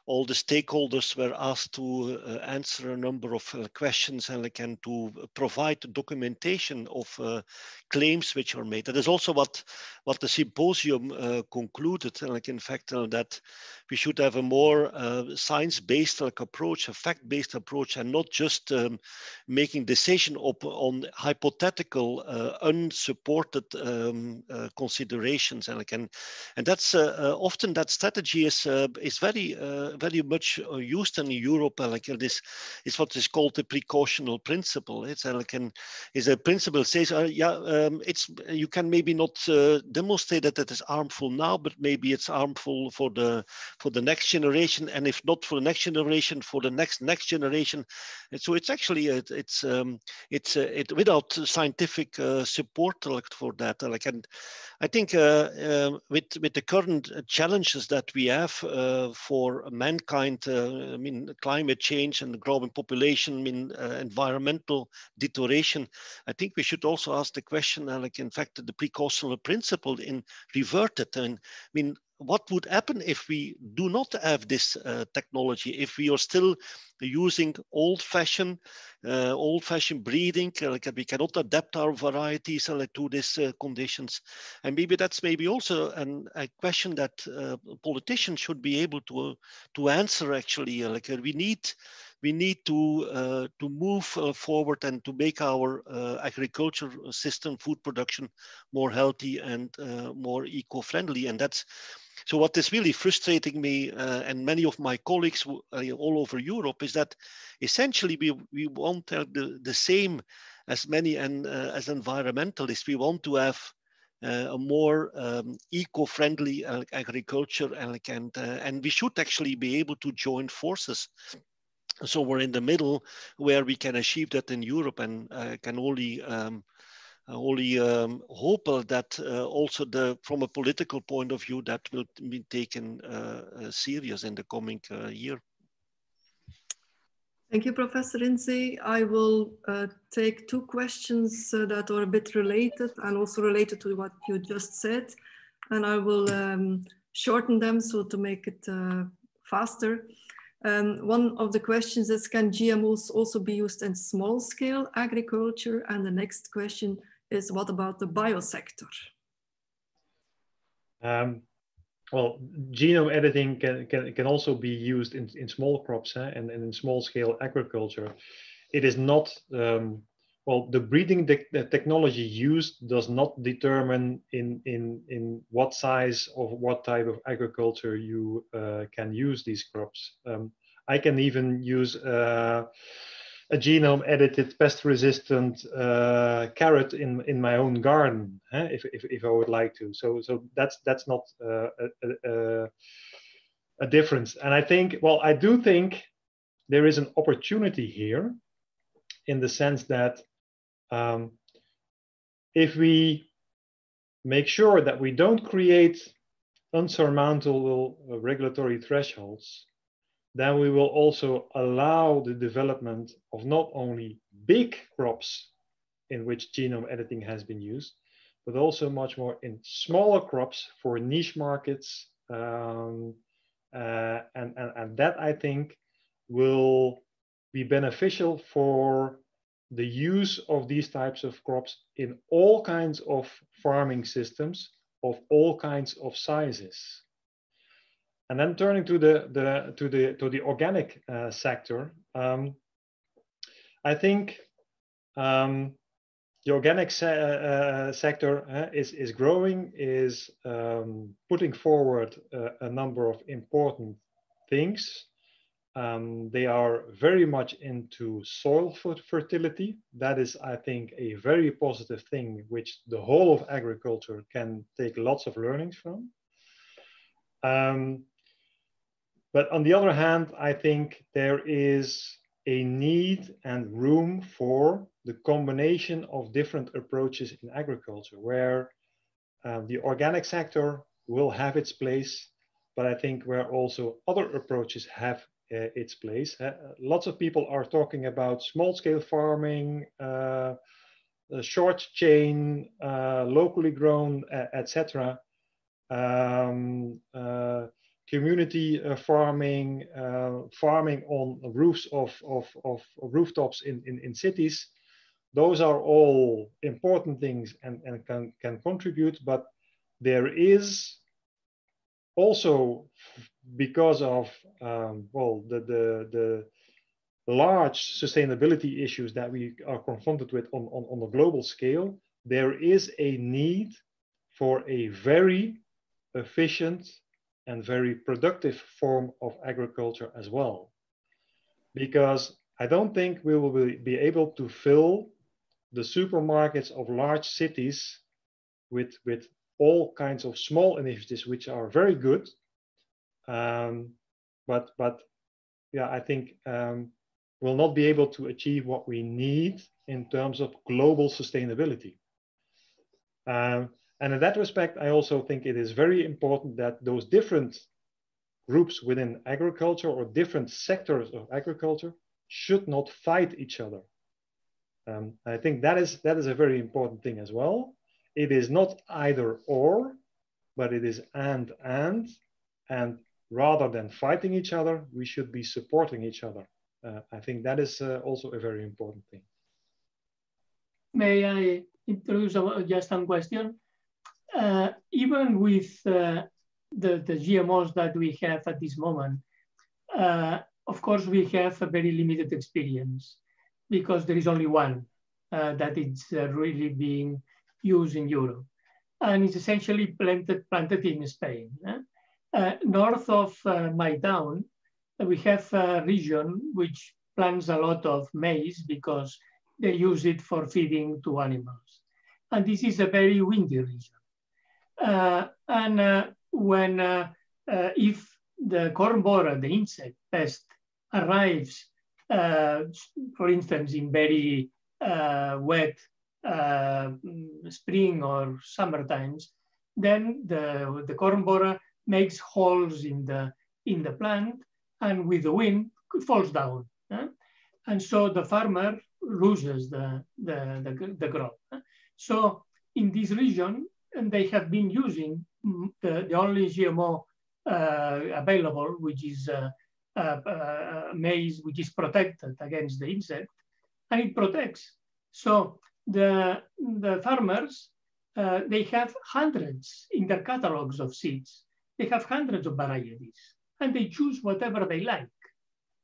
all the stakeholders were asked to uh, answer a number of uh, questions and, like, and to provide documentation of uh, claims which are made. That is also what, what the symposium uh, concluded, like in fact, uh, that we should have a more uh, science-based like, approach, a fact-based approach, and not just um, making decision op on hypothetical, unsupported um, considerations. And, like, and, and that's often that strategy is, is very very much uh, used in Europe. Uh, like uh, this is what is called the precautional principle. It's like an is a principle says, uh, yeah, um, it's you can maybe not uh, demonstrate that it is harmful now, but maybe it's harmful for the for the next generation, and if not for the next generation, for the next next generation. And so it's actually it's um, it's it without scientific support like for that. Like and I think um, with with the current challenges that we have for mankind, uh, I mean, climate change and the growing population, I mean, uh, environmental deterioration, I think we should also ask the question, like, in fact, the precautionary principle in reverted. And I mean, what would happen if we do not have this uh, technology, if we are still using old-fashioned, uh, old-fashioned breeding, uh, like we cannot adapt our varieties uh, to these uh, conditions, and maybe that's maybe also an, a question that uh, politicians should be able to to answer. Actually, like we need we need to uh, to move uh, forward and to make our uh, agriculture system, food production, more healthy and more eco-friendly. And that's so what is really frustrating me uh, and many of my colleagues uh, all over Europe is that essentially we, we want the, the same as many and uh, as environmentalists. We want to have uh, a more um, eco-friendly agriculture and, and, and we should actually be able to join forces So we're in the middle where we can achieve that in Europe and uh, can only um, only um, hope that uh, also the from a political point of view that will be taken uh, uh serious in the coming uh, year. Thank you, Professor Inzé. I will uh, take two questions that are a bit related and also related to what you just said, and I will um, shorten them so to make it faster. Um, one of the questions is, can GMOs also be used in small scale agriculture? And the next question is, what about the biosector? Um, well, genome editing can, can, can also be used in, in small crops eh, and, and in small scale agriculture. It is not, um, well, the breeding the technology used does not determine in, in, in what size or what type of agriculture you uh, can use these crops. Um, I can even use uh, a genome edited pest resistant uh, carrot in, in my own garden eh, if, if, if, I would like to. So, so that's, that's not uh, a, a, a difference. And I think, well, I do think there is an opportunity here in the sense that um, if we make sure that we don't create unsurmountable regulatory thresholds, then we will also allow the development of not only big crops in which genome editing has been used, but also much more in smaller crops for niche markets. Um, uh, and, and, and that I think will be beneficial for the use of these types of crops in all kinds of farming systems of all kinds of sizes. And then turning to the, the to the to the organic uh, sector, um, I think um, the organic se uh, uh, sector uh, is is growing, is um, putting forward a number of important things. Um, they are very much into soil fertility. That is, I think, a very positive thing, which the whole of agriculture can take lots of learnings from. Um, but on the other hand, I think there is a need and room for the combination of different approaches in agriculture, where uh, the organic sector will have its place, but I think where also other approaches have uh, its place. Uh, lots of people are talking about small scale farming, uh, short chain, uh, locally grown, etc. Um, uh, community uh, farming, uh, farming on roofs of, of, of rooftops in, in, in, cities. Those are all important things and, and can, can contribute, but there is also because of um, well the, the, the large sustainability issues that we are confronted with on, on, on a global scale, there is a need for a very efficient and very productive form of agriculture as well. Because I don't think we will be able to fill the supermarkets of large cities with, with all kinds of small initiatives, which are very good. Um, but, but yeah, I think um, we'll not be able to achieve what we need in terms of global sustainability. Um, and in that respect, I also think it is very important that those different groups within agriculture or different sectors of agriculture should not fight each other. Um, I think that is, that is a very important thing as well. It is not either or, but it is and and. And rather than fighting each other, we should be supporting each other. Uh, I think that is uh, also a very important thing. May I introduce just one question? Uh, even with uh, the, the GMOs that we have at this moment, uh, of course, we have a very limited experience because there is only one uh, that is uh, really being used in Europe. And it's essentially planted, planted in Spain. Uh, north of my town, we have a region which plants a lot of maize because they use it for feeding to animals. And this is a very windy region. Uh, and uh, when uh, if the corn borer, the insect pest, arrives for instance, in very wet spring or summer times, then the, the corn borer makes holes in the, in the plant and with the wind falls down. And so the farmer loses the, the, the, the crop. So in this region, and they have been using the, the only GMO uh, available, which is uh, uh, uh, maize, which is protected against the insect, and it protects. So the, the farmers, they have hundreds in their catalogs of seeds. They have hundreds of varieties, and they choose whatever they like.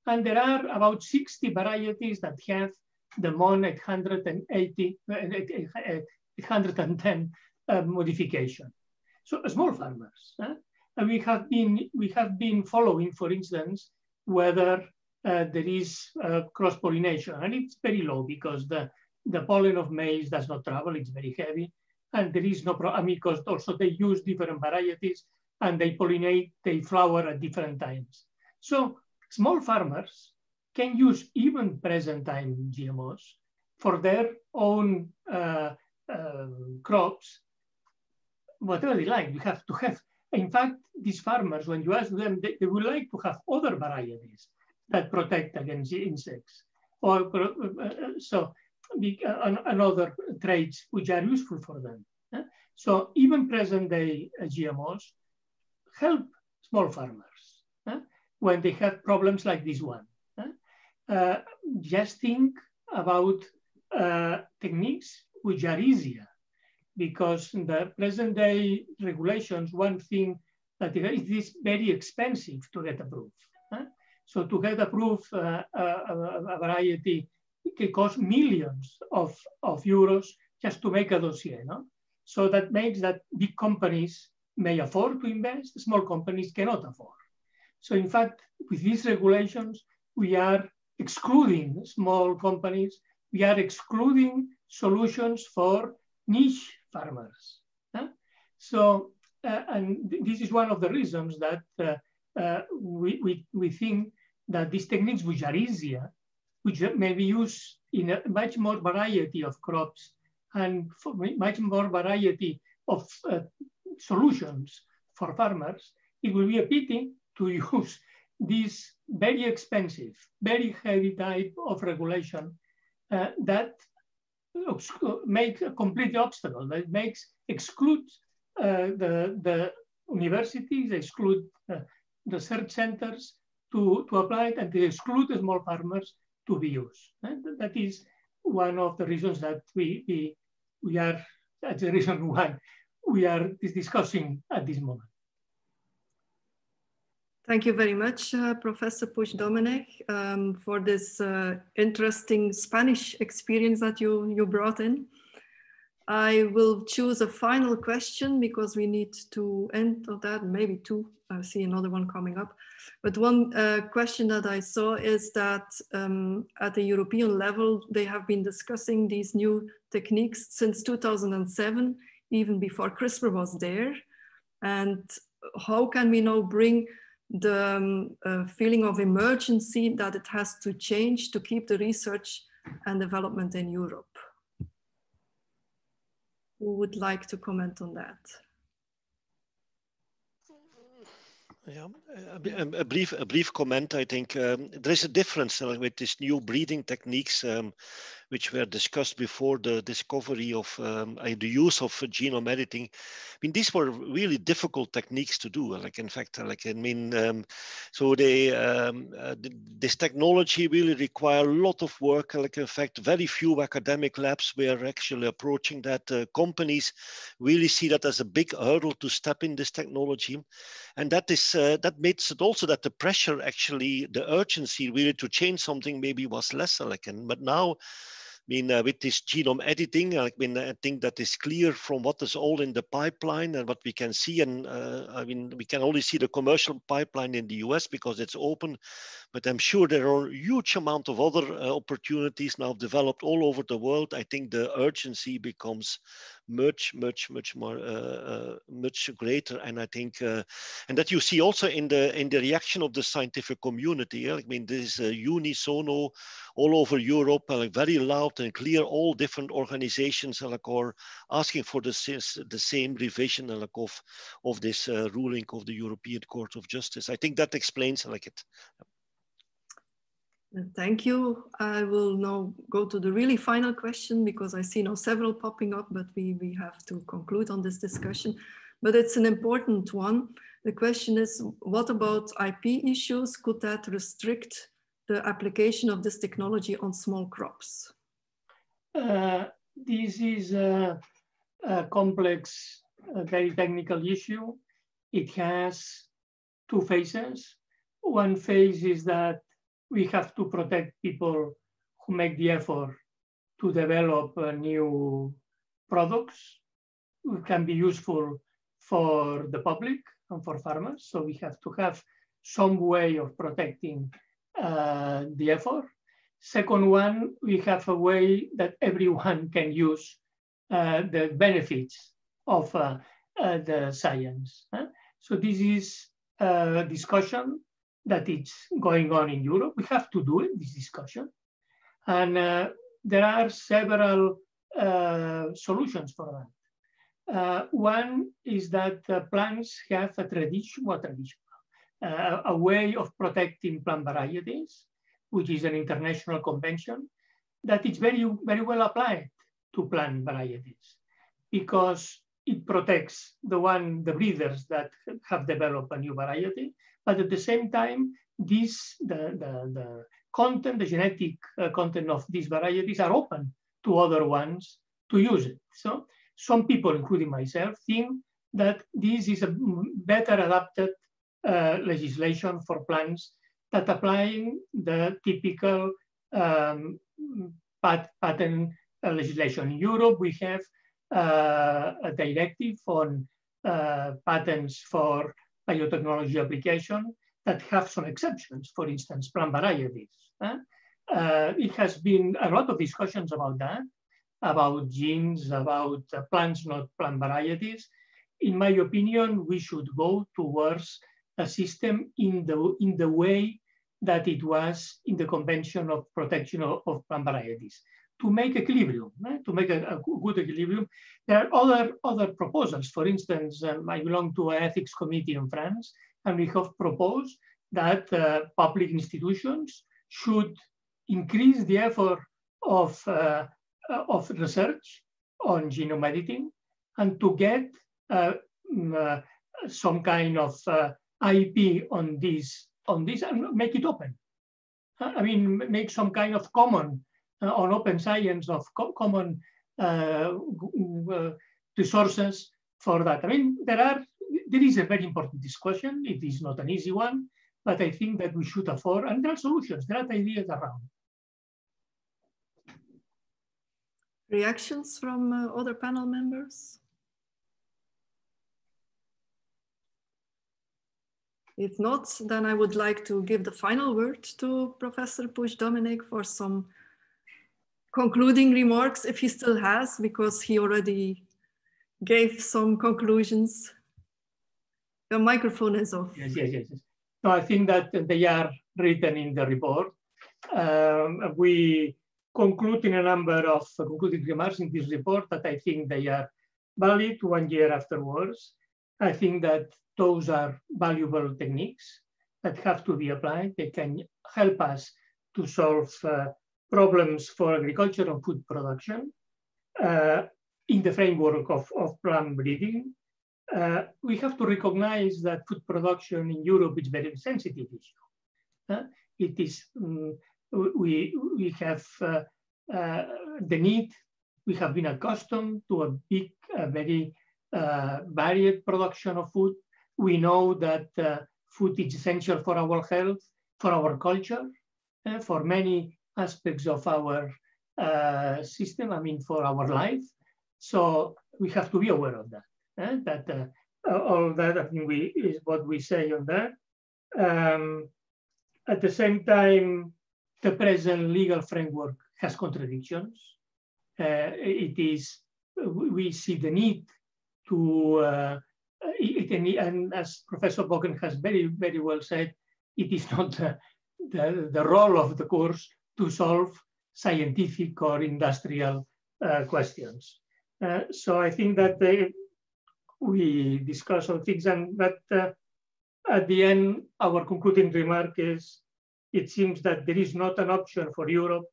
And there are about 60 varieties that have the MON 880, 810 uh, modification. So small farmers. And we have been we have been following, for instance, whether uh, there is uh, cross pollination, and it's very low because the the pollen of maize does not travel; it's very heavy, and there is no. Pro- I mean, because also they use different varieties and they pollinate, they flower at different times. So small farmers can use even present time GMOs for their own uh, uh, crops, whatever they like. We have to have, in fact, these farmers, when you ask them, they, they would like to have other varieties that protect against insects. Or uh, so, uh, and other traits which are useful for them. So even present day uh, GMOs help small farmers when they have problems like this one. Uh, just think about uh, techniques which are easier because in the present day regulations, one thing that it is very expensive to get approved. Huh? So to get approved uh, a, a, variety, it costs millions of, of euros just to make a dossier. No? So that makes that big companies may afford to invest, small companies cannot afford. So in fact, with these regulations, we are excluding small companies, we are excluding solutions for niche farmers. Huh? So, uh, and this is one of the reasons that uh, uh, we, we, we think that these techniques, which are easier, which may be used in a much more variety of crops and for much more variety of uh, solutions for farmers, it will be a pity to use this very expensive, very heavy type of regulation uh, that make a complete obstacle, that makes exclude uh, the, the universities, exclude uh, research centers to, to apply it, and they exclude the small farmers to be used. And that is one of the reasons that we, we, we are, that's the reason why we are discussing at this moment. Thank you very much, uh, Professor Puig Domenech, um, for this uh, interesting Spanish experience that you, you brought in. I will choose a final question because we need to end of that, maybe two. I see another one coming up. But one uh, question that I saw is that um, at the European level, they have been discussing these new techniques since 2007, even before CRISPR was there. And how can we now bring the um, uh, feeling of emergency that it has to change to keep the research and development in Europe. Who would like to comment on that? Yeah, a, a, brief a brief comment. I think um, there is a difference uh, with these new breeding techniques. Um, which were discussed before the discovery of um, uh, the use of genome editing. I mean, these were really difficult techniques to do. Like, in fact, like, I mean, um, so they, um, uh, this technology really require a lot of work. Like, in fact, very few academic labs were actually approaching that. Uh, companies really see that as a big hurdle to step in this technology. And that is, uh, that makes it also that the pressure actually, the urgency really to change something maybe was less. Like, and, but now, mean, uh, with this genome editing, I mean, I think that is clear from what is all in the pipeline and what we can see. And uh, I mean, we can only see the commercial pipeline in the US because it's open, but I'm sure there are a huge amount of other uh, opportunities now developed all over the world. I think the urgency becomes much, much, much more, uh, uh, much greater. And I think, uh, and that you see also in the in the reaction of the scientific community. Yeah? I mean, this is unisono all over Europe, like very loud and clear. All different organizations like are asking for the the same revision like of of this ruling of the European Court of Justice. I think that explains like it. Thank you. I will now go to the really final question because I see now several popping up, but we, we have to conclude on this discussion. But it's an important one. The question is, what about IP issues? Could that restrict the application of this technology on small crops? Uh, this is a, a complex, a very technical issue. It has two phases. One phase is that we have to protect people who make the effort to develop uh, new products which can be useful for the public and for farmers. So we have to have some way of protecting uh, the effort. Second one, we have a way that everyone can use uh, the benefits of uh, uh the science. So this is a discussion that it's going on in Europe. We have to do it, this discussion. And uh, there are several uh, solutions for that. Uh, one is that plants have a tradition, what tradition? Uh, a way of protecting plant varieties, which is an international convention that is very, very well applied to plant varieties because it protects the one, the breeders that have developed a new variety, but at the same time, this, the, the, the content, the genetic uh, content of these varieties are open to other ones to use it. So some people, including myself, think that this is a better adapted uh, legislation for plants that applying the typical um, pat patent uh, legislation. In Europe, we have uh, a directive on uh, patents for biotechnology application that have some exceptions, for instance, plant varieties. Uh, it has been a lot of discussions about that, about genes, about uh, plants, not plant varieties. In my opinion, we should go towards a system in the, in the way that it was in the Convention of Protection of, of Plant Varieties to make equilibrium, eh? to make a, a, good equilibrium. There are other, other proposals. For instance, um, I belong to an ethics committee in France, and we have proposed that uh, public institutions should increase the effort of, uh, uh of research on genome editing and to get uh, mm, uh some kind of IP on this, on this and make it open. I mean, make some kind of common on open science of co common uh, uh, resources for that. I mean, there are there is a very important discussion. It is not an easy one, but I think that we should afford, and there are solutions, there are ideas around. Reactions from uh, other panel members? If not, then I would like to give the final word to Professor Puig-Domenech for some concluding remarks if he still has, because he already gave some conclusions. The microphone is off. Yes, yes, yes. No, I think that they are written in the report. Um, we conclude in a number of concluding remarks in this report that I think they are valid one year afterwards. I think that those are valuable techniques that have to be applied. They can help us to solve uh, problems for agriculture and food production uh, in the framework of, of plant breeding. Uh, we have to recognize that food production in Europe is very sensitive issue. Uh, it is, um, we, we have uh, uh, the need, we have been accustomed to a big, very uh, varied production of food. We know that food is essential for our health, for our culture, for many aspects of our uh, system, I mean, for our life. So we have to be aware of that. Eh? That uh, all that I think we is what we say on that. Um, at the same time, the present legal framework has contradictions. Uh, it is we see the need to, uh, it, and as Professor Bocken has very, very well said, it is not the, the, the role of the course to solve scientific or industrial uh, questions. Uh, so I think that they, we discuss on things and that uh, at the end, our concluding remark is, it seems that there is not an option for Europe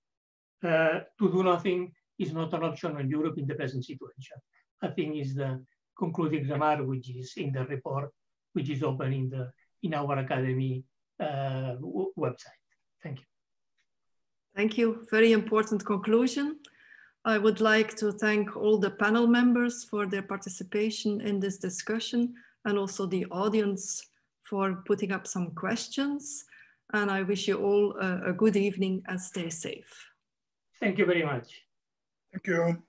uh, to do nothing is not an option on Europe in the present situation. I think is the concluding remark which is in the report, which is open in the in our academy uh, website. Thank you. Thank you. Very important conclusion. I would like to thank all the panel members for their participation in this discussion and also the audience for putting up some questions. And I wish you all a, a good evening and stay safe. Thank you very much. Thank you.